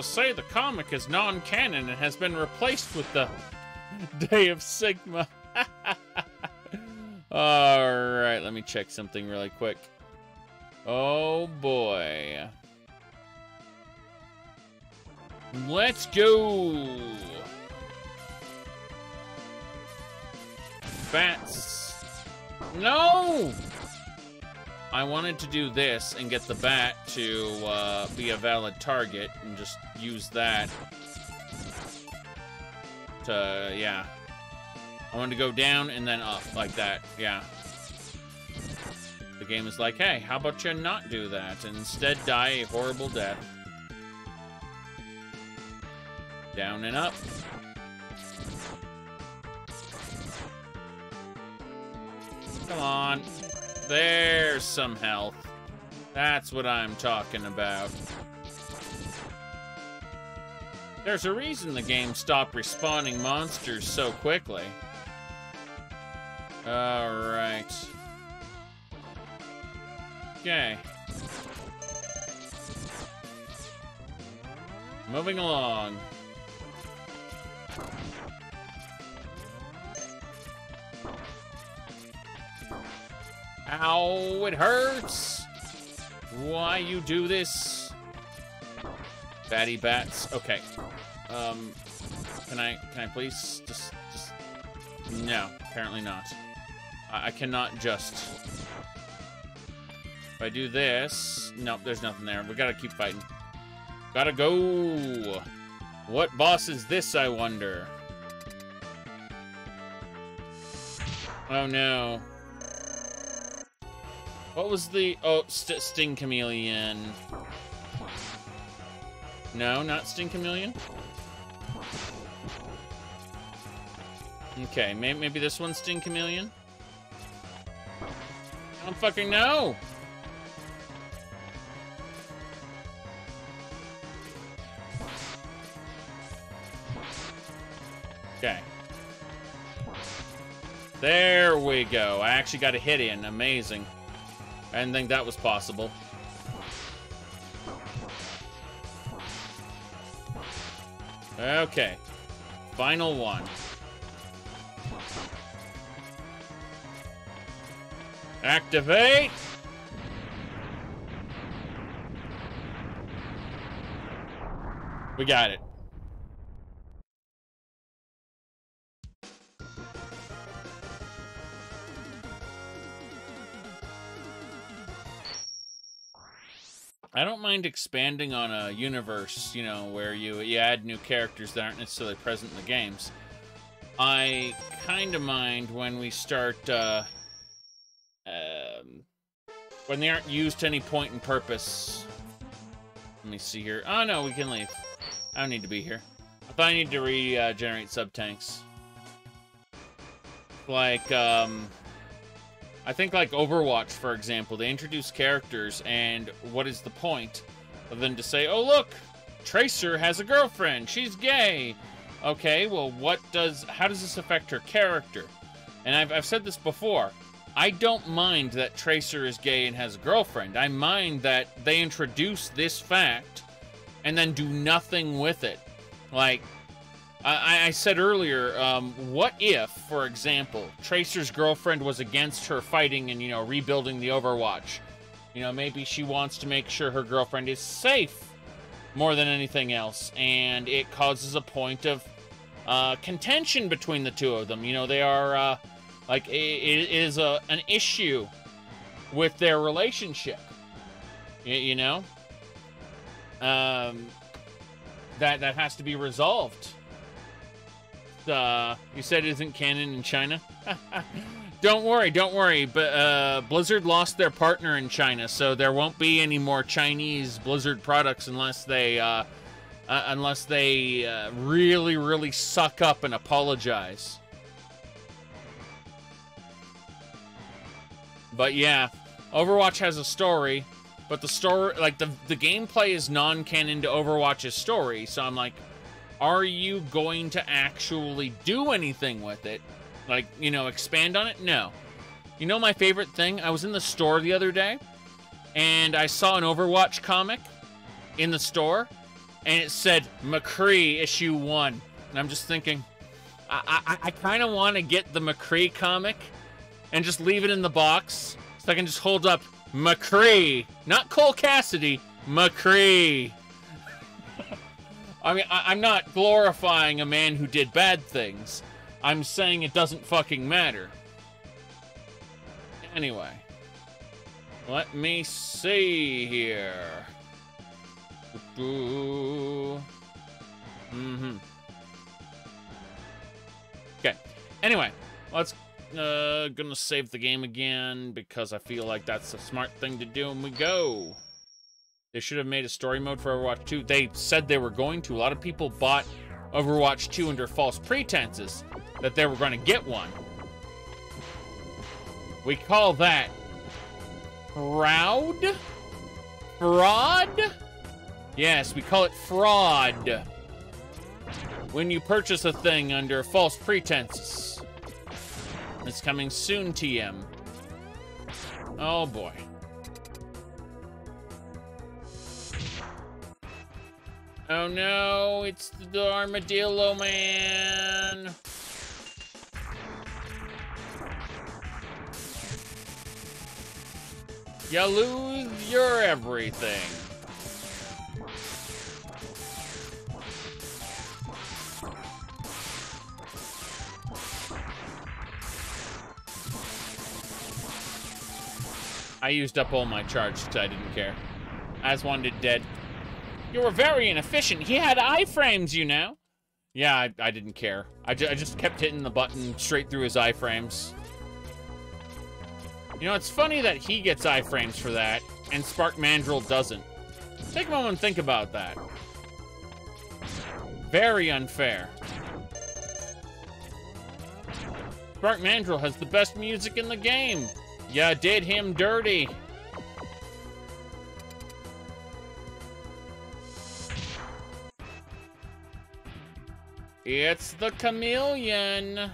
Say the comic is non-canon and has been replaced with the Day of Sigma. Alright, let me check something really quick. Oh boy. Let's go! Bats. No! I wanted to do this and get the bat to uh, be a valid target and just use that to, yeah. I wanted to go down and then up like that, yeah. The game is like, hey, how about you not do that and instead die a horrible death. Down and up. Come on. There's some health. That's what I'm talking about. There's a reason the game stopped respawning monsters so quickly. Alright. Okay. Moving along. Ow, it hurts! Why you do this? Batty bats. Okay. Um, can I, can I please just, just, no, apparently not. I, I cannot just. If I do this, nope, there's nothing there. We gotta keep fighting. Gotta go! What boss is this, I wonder? Oh no. What was the... Oh, St Sting Chameleon. No, not Sting Chameleon? Okay, may maybe this one's Sting Chameleon? I don't fucking know! Okay. There we go. I actually got a hit in. Amazing. I didn't think that was possible. Okay. Final one. Activate! We got it. I don't mind expanding on a universe, you know, where you, you add new characters that aren't necessarily present in the games. I kind of mind when we start, uh, um, when they aren't used to any point and purpose. Let me see here. Oh, no, we can leave. I don't need to be here. I I need to regenerate sub-tanks. Like, um... I think like Overwatch, for example, they introduce characters, and what is the point of them to say, oh, look, Tracer has a girlfriend, she's gay. Okay, well, what does, how does this affect her character? And I've, I've said this before. I don't mind that Tracer is gay and has a girlfriend. I mind that they introduce this fact and then do nothing with it. Like, I, I said earlier, um, what if, for example, Tracer's girlfriend was against her fighting and, you know, rebuilding the Overwatch? You know, maybe she wants to make sure her girlfriend is safe more than anything else, and it causes a point of uh, contention between the two of them. You know, they are, uh, like, it, it is a, an issue with their relationship. You, you know? Um, that, that has to be resolved uh, you said isn't canon in China? don't worry, don't worry. But uh, Blizzard lost their partner in China, so there won't be any more Chinese Blizzard products unless they uh, uh, unless they uh, really, really suck up and apologize. But yeah, Overwatch has a story, but the story, like the the gameplay is non-canon to Overwatch's story. So I'm like, are you going to actually do anything with it? Like, you know, expand on it? No. You know my favorite thing? I was in the store the other day and I saw an Overwatch comic in the store and it said McCree issue one. And I'm just thinking, I, I, I kind of want to get the McCree comic and just leave it in the box so I can just hold up McCree, not Cole Cassidy, McCree. I mean, I, am not glorifying a man who did bad things. I'm saying it doesn't fucking matter. Anyway. Let me see here. Mm-hmm. Okay. Anyway, let's uh, gonna save the game again because I feel like that's a smart thing to do, and we go. They should have made a story mode for Overwatch 2. They said they were going to. A lot of people bought Overwatch 2 under false pretenses that they were going to get one. We call that fraud? Fraud? Yes, we call it fraud. When you purchase a thing under false pretenses. It's coming soon, TM. Oh boy. Oh no, it's the armadillo man. You lose your everything. I used up all my charge, so I didn't care. I as wanted dead. You were very inefficient. He had iframes, you know. Yeah, I, I didn't care. I, ju I just kept hitting the button straight through his iframes. You know, it's funny that he gets iframes for that, and Spark Mandrill doesn't. Take a moment and think about that. Very unfair. Spark Mandrill has the best music in the game. Yeah, did him dirty. It's the chameleon.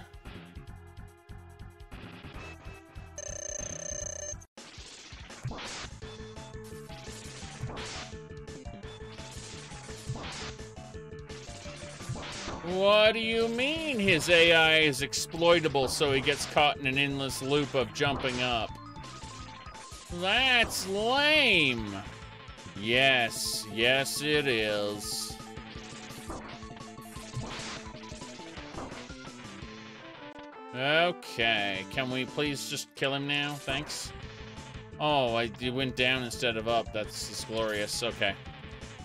What do you mean his AI is exploitable so he gets caught in an endless loop of jumping up? That's lame. Yes, yes it is. Okay, can we please just kill him now? Thanks. Oh, I it went down instead of up. That's glorious. Okay.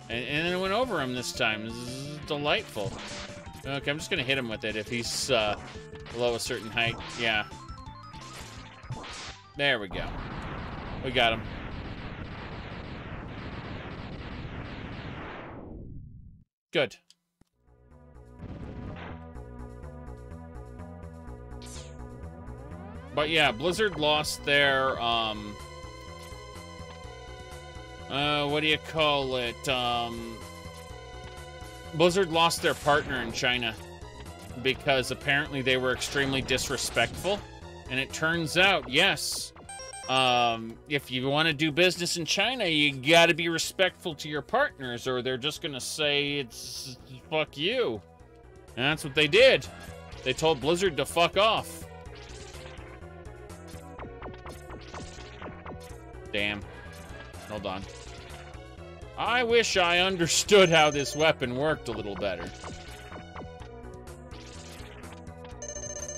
And, and it went over him this time. This is delightful. Okay, I'm just gonna hit him with it if he's uh, below a certain height. Yeah. There we go. We got him. Good. But yeah, Blizzard lost their, um... Uh, what do you call it? Um, Blizzard lost their partner in China because apparently they were extremely disrespectful. And it turns out, yes, um, if you want to do business in China, you got to be respectful to your partners, or they're just going to say it's fuck you. And that's what they did. They told Blizzard to fuck off. Damn. Hold on. I wish I understood how this weapon worked a little better.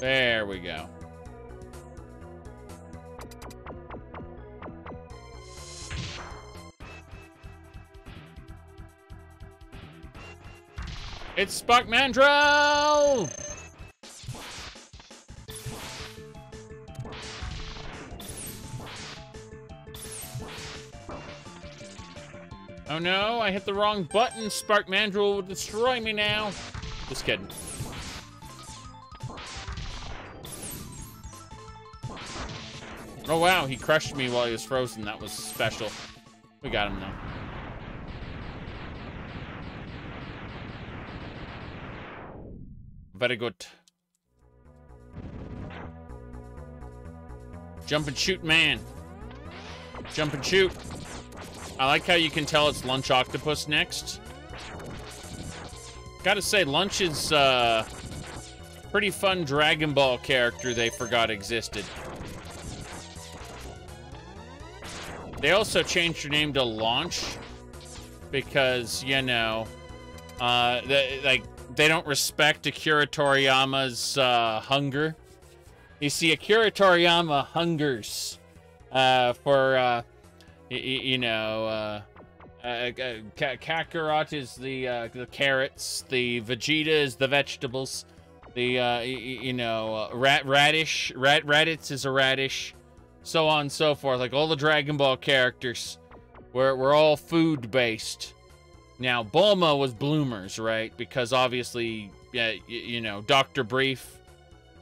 There we go. It's Spark Mandrill! Oh no, I hit the wrong button. Spark Mandrill will destroy me now. Just kidding. Oh wow, he crushed me while he was frozen. That was special. We got him though. Very good. Jump and shoot, man. Jump and shoot. I like how you can tell it's Lunch Octopus next. Gotta say, Lunch is uh, pretty fun Dragon Ball character they forgot existed. They also changed her name to Launch because, you know, uh, they, like, they don't respect Akira Toriyama's uh, hunger. You see, Akira Toriyama hungers uh, for you know, uh, uh, uh Kakarot is the uh, the carrots, the Vegeta is the vegetables, the uh, you know uh, rat radish, rat Raditz is a radish, so on and so forth. Like all the Dragon Ball characters, we're we're all food based. Now Bulma was bloomers, right? Because obviously, yeah, you, you know, Doctor Brief,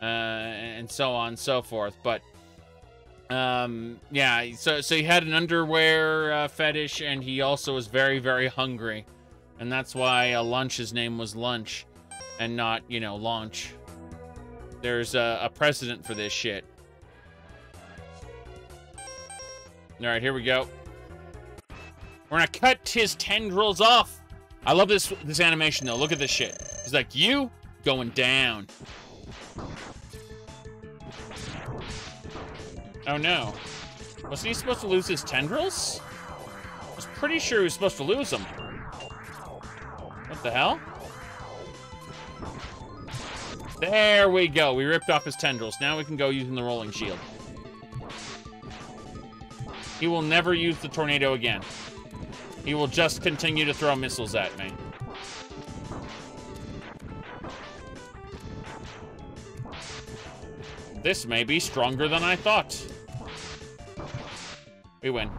uh, and so on and so forth. But um, yeah, so so he had an underwear uh, fetish, and he also was very very hungry, and that's why uh, lunch his name was lunch, and not you know launch. There's a, a precedent for this shit. All right, here we go. We're gonna cut his tendrils off. I love this this animation though. Look at this shit. He's like, you going down. Oh no. Was he supposed to lose his tendrils? I was pretty sure he was supposed to lose them. What the hell? There we go. We ripped off his tendrils. Now we can go using the rolling shield. He will never use the tornado again. He will just continue to throw missiles at me. This may be stronger than I thought. We win.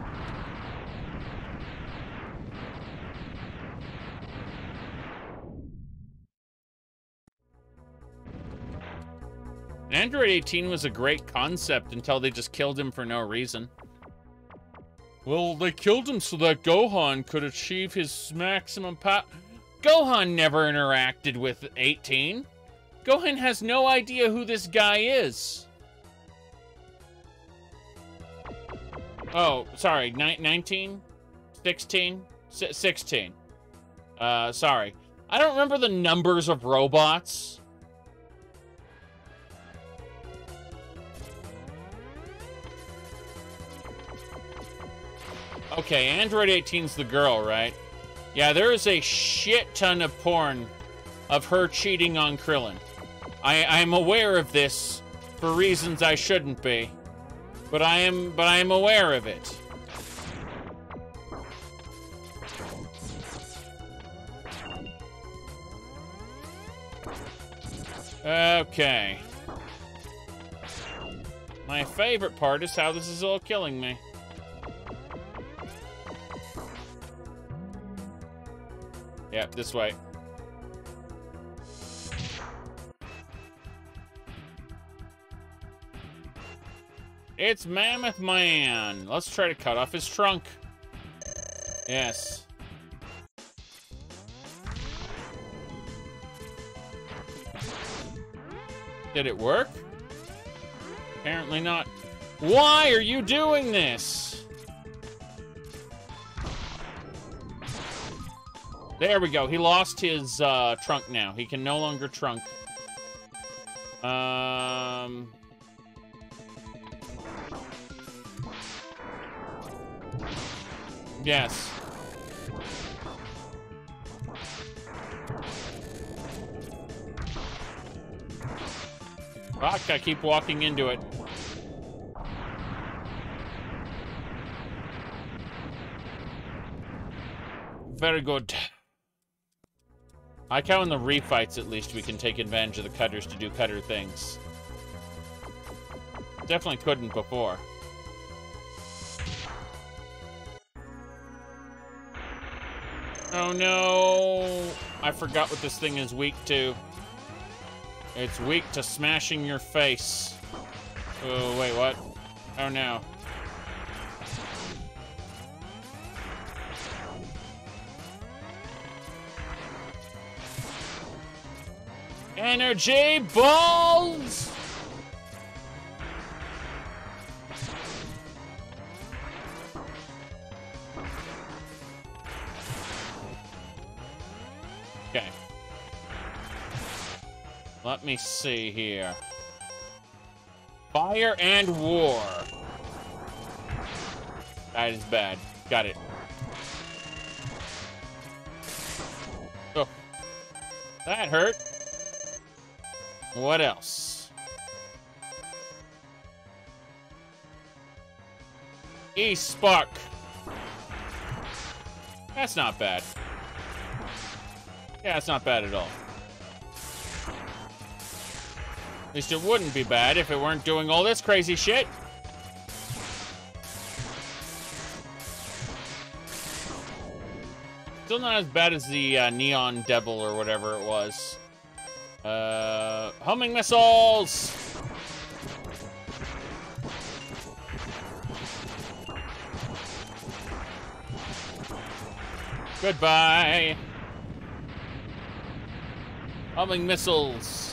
Android 18 was a great concept until they just killed him for no reason. Well, they killed him so that Gohan could achieve his maximum power. Gohan never interacted with 18. Gohan has no idea who this guy is. Oh, sorry, Ni 19? 16? 16. Uh, sorry. I don't remember the numbers of robots. Okay, Android 18's the girl, right? Yeah, there is a shit ton of porn of her cheating on Krillin. I, I'm aware of this for reasons I shouldn't be. But I am but I am aware of it. Okay. My favorite part is how this is all killing me. Yep, this way. It's Mammoth Man. Let's try to cut off his trunk. Yes. Did it work? Apparently not. Why are you doing this? There we go. He lost his uh, trunk now. He can no longer trunk. Um... Yes. Fuck, I keep walking into it. Very good. I like how in the refights, at least, we can take advantage of the cutters to do cutter things. Definitely couldn't before. Oh no! I forgot what this thing is weak to. It's weak to smashing your face. Oh, wait, what? Oh no. Energy balls! Let me see here. Fire and war. That is bad. Got it. Oh. That hurt. What else? E-Spark. That's not bad. Yeah, it's not bad at all. Least it wouldn't be bad if it weren't doing all this crazy shit. Still not as bad as the uh, Neon Devil or whatever it was. Uh, homing missiles! Goodbye! Homing missiles.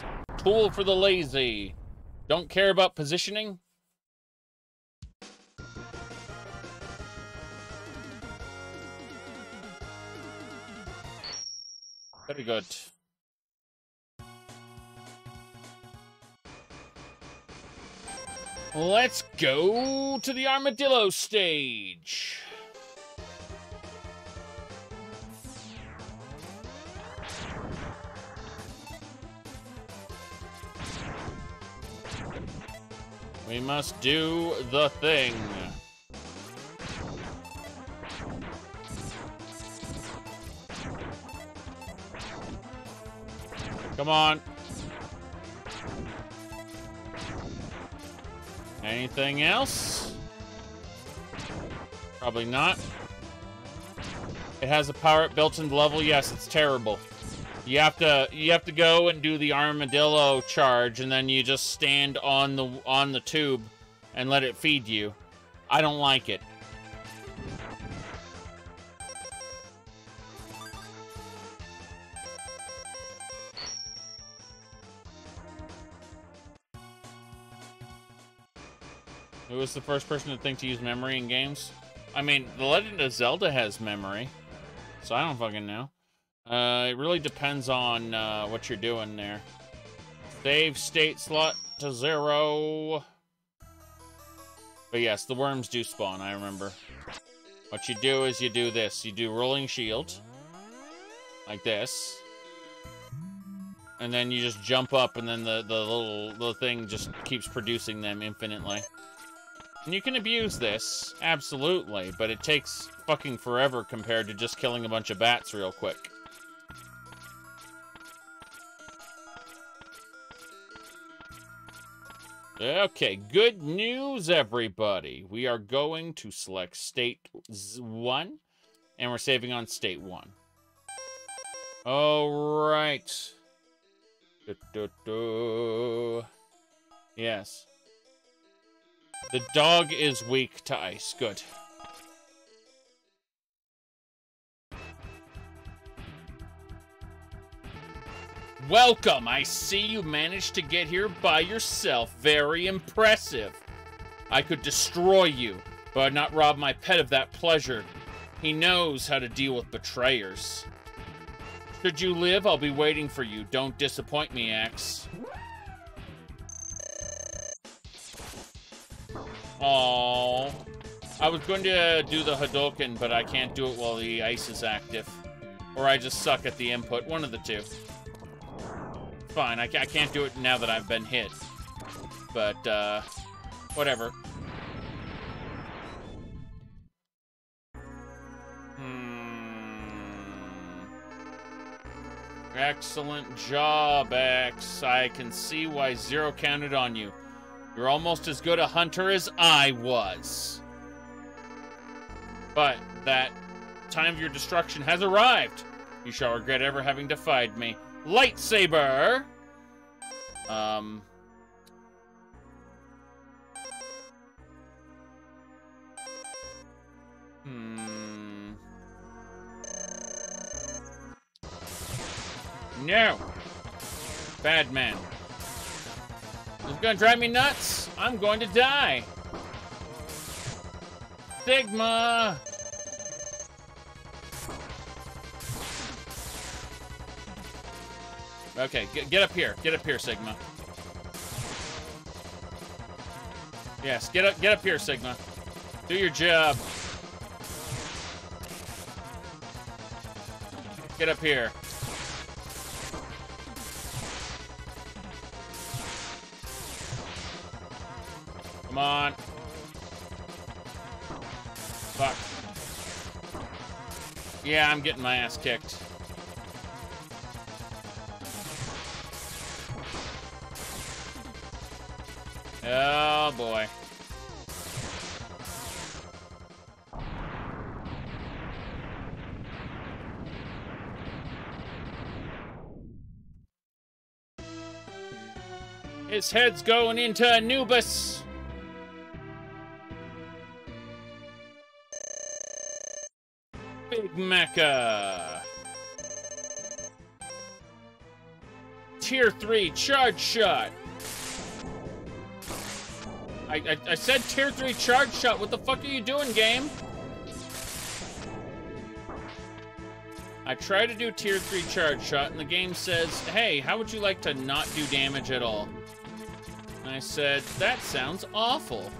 Tool for the lazy. Don't care about positioning? Very good. Let's go to the armadillo stage. We must do the thing. Come on. Anything else? Probably not. It has a power built into level. Yes, it's terrible. You have to you have to go and do the armadillo charge, and then you just stand on the on the tube and let it feed you. I don't like it. Who was the first person to think to use memory in games? I mean, The Legend of Zelda has memory, so I don't fucking know. Uh, it really depends on uh, what you're doing there. Save state slot to zero. But yes, the worms do spawn, I remember. What you do is you do this. You do rolling shield. Like this. And then you just jump up and then the, the little, little thing just keeps producing them infinitely. And you can abuse this, absolutely, but it takes fucking forever compared to just killing a bunch of bats real quick. Okay, good news, everybody. We are going to select state one, and we're saving on state one. All right. Yes. The dog is weak to ice. Good. Welcome! I see you managed to get here by yourself. Very impressive. I could destroy you, but I'd not rob my pet of that pleasure. He knows how to deal with betrayers. Should you live, I'll be waiting for you. Don't disappoint me, X. Oh, I was going to do the Hadouken, but I can't do it while the ice is active. Or I just suck at the input. One of the two fine. I, I can't do it now that I've been hit. But, uh, whatever. Hmm. Excellent job, X. I can see why Zero counted on you. You're almost as good a hunter as I was. But that time of your destruction has arrived. You shall regret ever having defied me lightsaber. Um. Hmm. No. Bad man. It's gonna drive me nuts. I'm going to die. Sigma. Okay, get, get up here. Get up here, Sigma. Yes, get up get up here, Sigma. Do your job. Get up here. Come on. Fuck. Yeah, I'm getting my ass kicked. Oh boy. His head's going into Anubis. Big Mecha. Tier 3 charge shot. I, I, I said tier 3 charge shot. What the fuck are you doing, game? I try to do tier 3 charge shot, and the game says, hey, how would you like to not do damage at all? And I said, that sounds awful.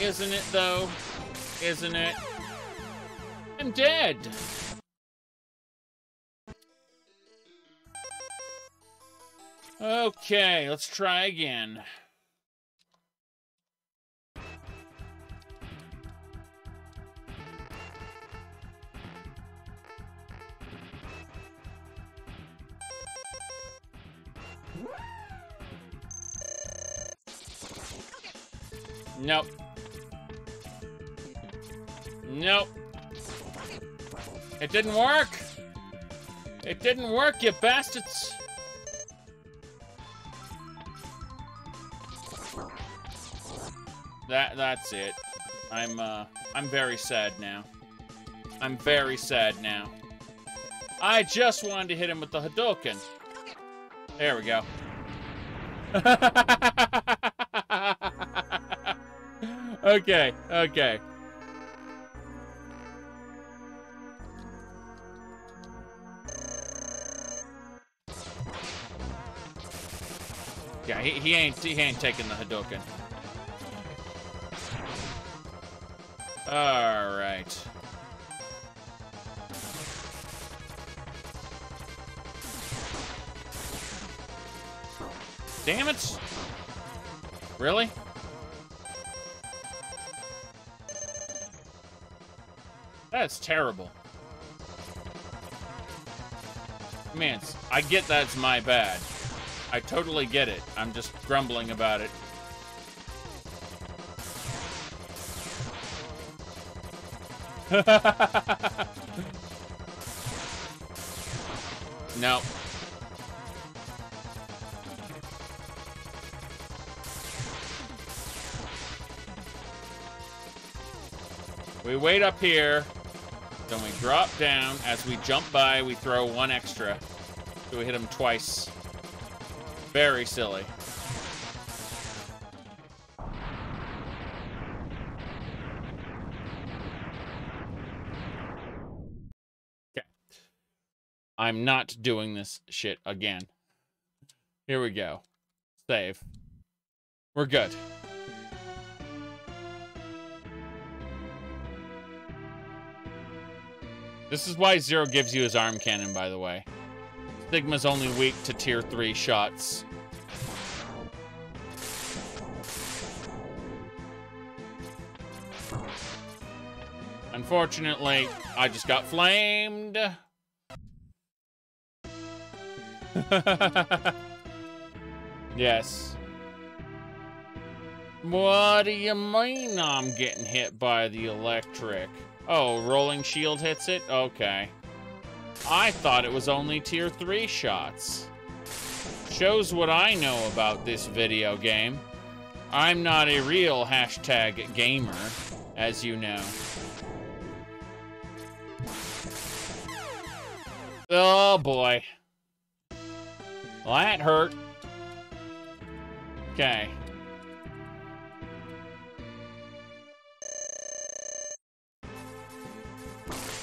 Isn't it, though? Isn't it? I'm dead. Okay, let's try again. Nope. Nope. It didn't work. It didn't work, you bastards. That that's it. I'm uh I'm very sad now. I'm very sad now. I just wanted to hit him with the Hadouken. There we go. okay, okay. Yeah, he, he ain't he ain't taking the Hadouken. All right. Damn it! Really? That's terrible. Man, I get that's my bad. I totally get it. I'm just grumbling about it. no. We wait up here, then we drop down. As we jump by, we throw one extra. So we hit him twice. Very silly. I'm not doing this shit again. Here we go. Save. We're good. This is why Zero gives you his arm cannon, by the way. Sigma's only weak to tier 3 shots. Unfortunately, I just got flamed. yes. What do you mean I'm getting hit by the electric? Oh, rolling shield hits it? Okay. I thought it was only tier 3 shots. Shows what I know about this video game. I'm not a real hashtag gamer, as you know. Oh boy. Well, that hurt. Okay.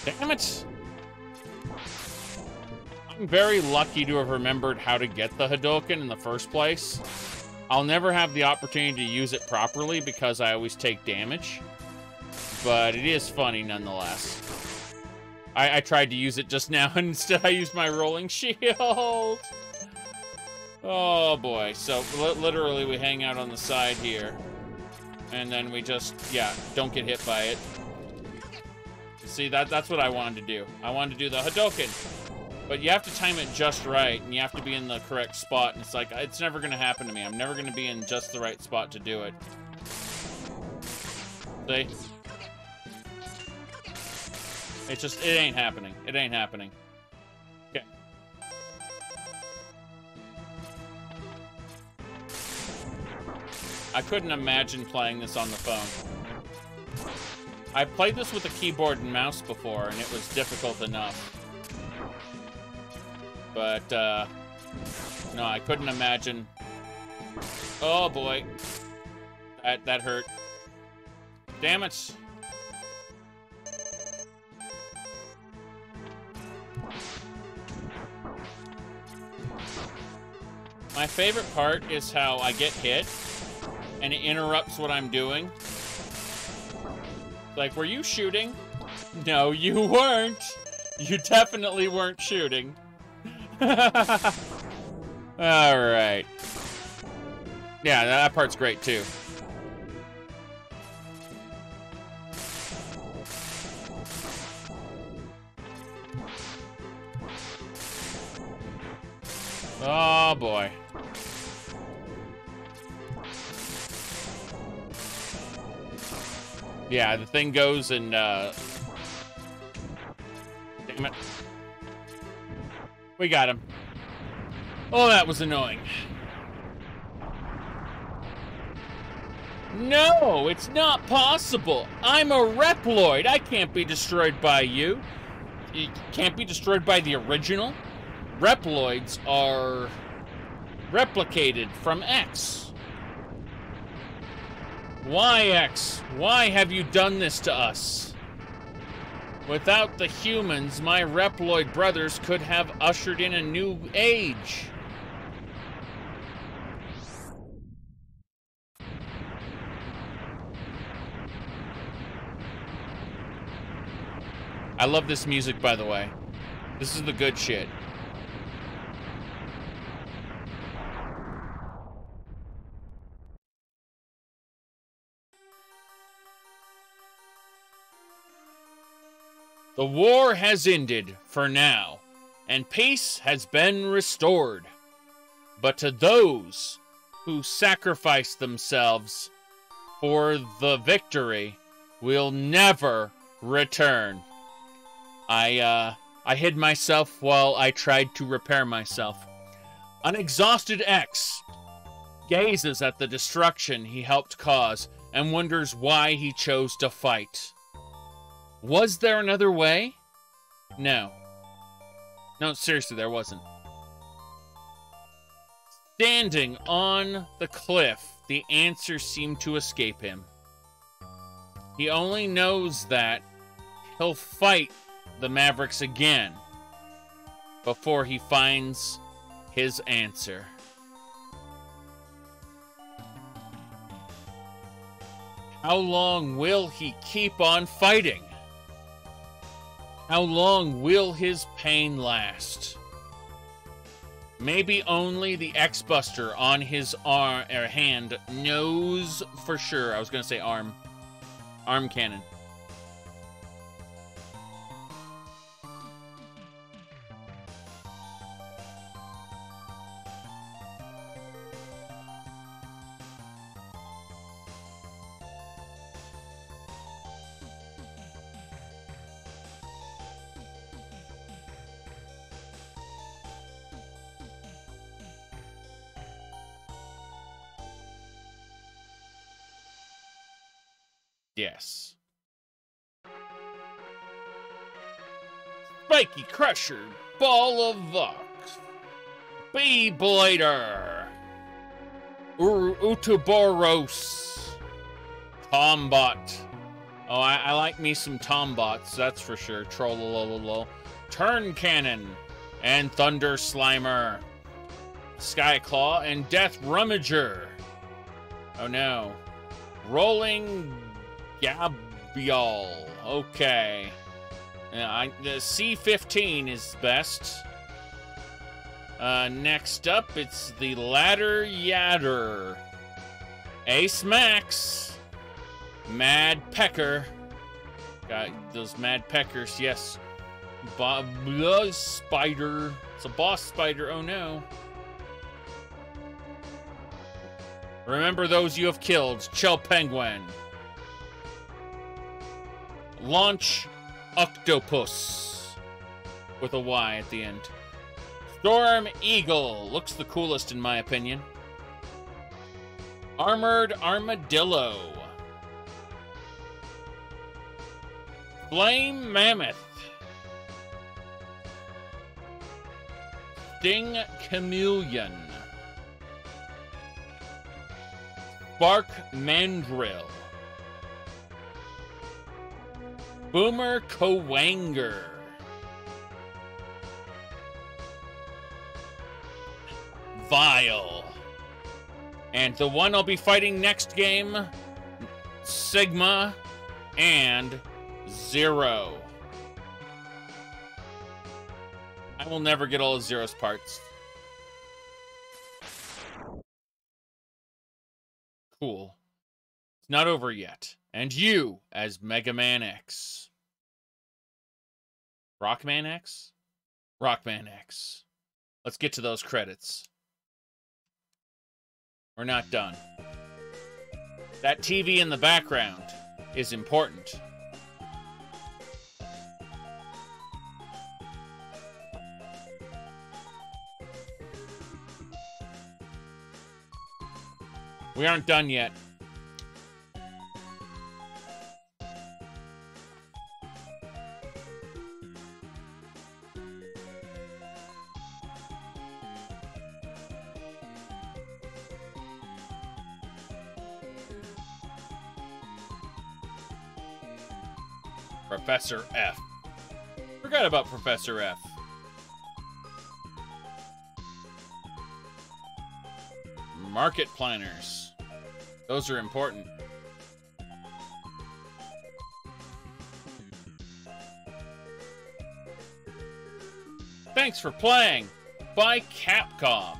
Damn it! I'm very lucky to have remembered how to get the Hadouken in the first place. I'll never have the opportunity to use it properly because I always take damage. But it is funny nonetheless. I, I tried to use it just now, and instead I used my rolling shield. Oh boy, so li literally we hang out on the side here. And then we just, yeah, don't get hit by it. See, that that's what I wanted to do. I wanted to do the Hadouken. But you have to time it just right, and you have to be in the correct spot, and it's like, it's never going to happen to me. I'm never going to be in just the right spot to do it. See? It just, it ain't happening. It ain't happening. I couldn't imagine playing this on the phone. I played this with a keyboard and mouse before, and it was difficult enough. But, uh, no, I couldn't imagine. Oh, boy. That, that hurt. Damn it. My favorite part is how I get hit and it interrupts what I'm doing. Like, were you shooting? No, you weren't. You definitely weren't shooting. Alright. Yeah, that part's great too. Oh boy. Yeah, the thing goes and, uh... Damn it. We got him. Oh, that was annoying. No, it's not possible. I'm a Reploid. I can't be destroyed by you. You can't be destroyed by the original. Reploids are replicated from X. Why, X? Why have you done this to us? Without the humans, my Reploid brothers could have ushered in a new age. I love this music, by the way. This is the good shit. The war has ended for now, and peace has been restored. But to those who sacrifice themselves for the victory will never return. I, uh, I hid myself while I tried to repair myself. An exhausted X gazes at the destruction he helped cause and wonders why he chose to fight. Was there another way? No. No, seriously, there wasn't. Standing on the cliff, the answer seemed to escape him. He only knows that he'll fight the Mavericks again before he finds his answer. How long will he keep on fighting? How long will his pain last? Maybe only the X-Buster on his arm or er, hand knows for sure. I was going to say arm. Arm cannon. Yes. Spiky Crusher, Ball of Vox, Bee Blader, Ur Utuboros, Tombot. Oh, I, I, like me some Tombots, that's for sure. Trollololol. Turn Cannon, and Thunder Slimer, Skyclaw, and Death Rummager. Oh no. Rolling Gabial. Okay. Yeah, I, the C15 is best. Uh, next up, it's the Ladder Yadder. Axe Max. Mad Pecker. Got those mad peckers, yes. Bob the spider. It's a boss spider, oh no. Remember those you have killed. Chill Penguin. Launch Octopus. With a Y at the end. Storm Eagle. Looks the coolest in my opinion. Armored Armadillo. Flame Mammoth. Sting Chameleon. Spark Mandrill. Boomer Kuwanger. Vile. And the one I'll be fighting next game, Sigma and Zero. I will never get all of Zero's parts. Cool. It's not over yet. And you as Mega Man X. Rockman X? Rockman X. Let's get to those credits. We're not done. That TV in the background is important. We aren't done yet. Professor F. Forgot about Professor F. Market planners. Those are important. Thanks for playing by Capcom.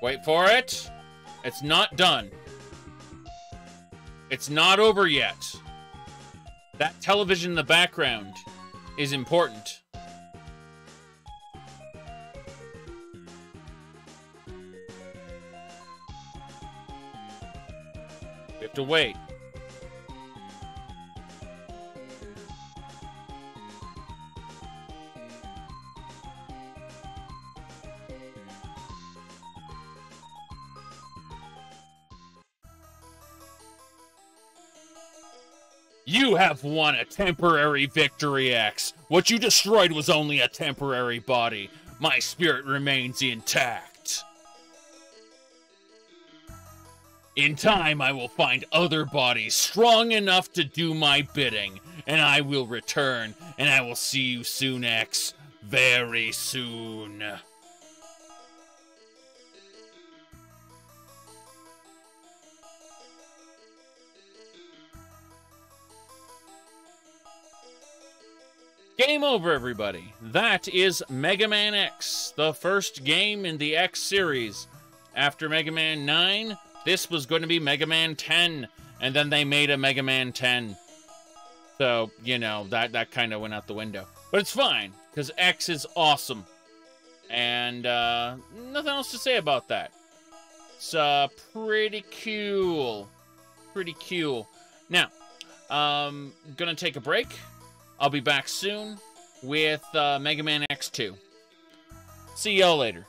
Wait for it. It's not done. It's not over yet. That television in the background is important. We have to wait. Have won a temporary victory, X. What you destroyed was only a temporary body. My spirit remains intact. In time, I will find other bodies strong enough to do my bidding, and I will return, and I will see you soon, X. Very soon. Game over, everybody. That is Mega Man X, the first game in the X series. After Mega Man 9, this was going to be Mega Man 10, and then they made a Mega Man 10. So, you know, that, that kind of went out the window. But it's fine, because X is awesome. And uh, nothing else to say about that. It's uh, pretty cool. Pretty cool. Now, um, gonna take a break. I'll be back soon with uh, Mega Man X2. See y'all later.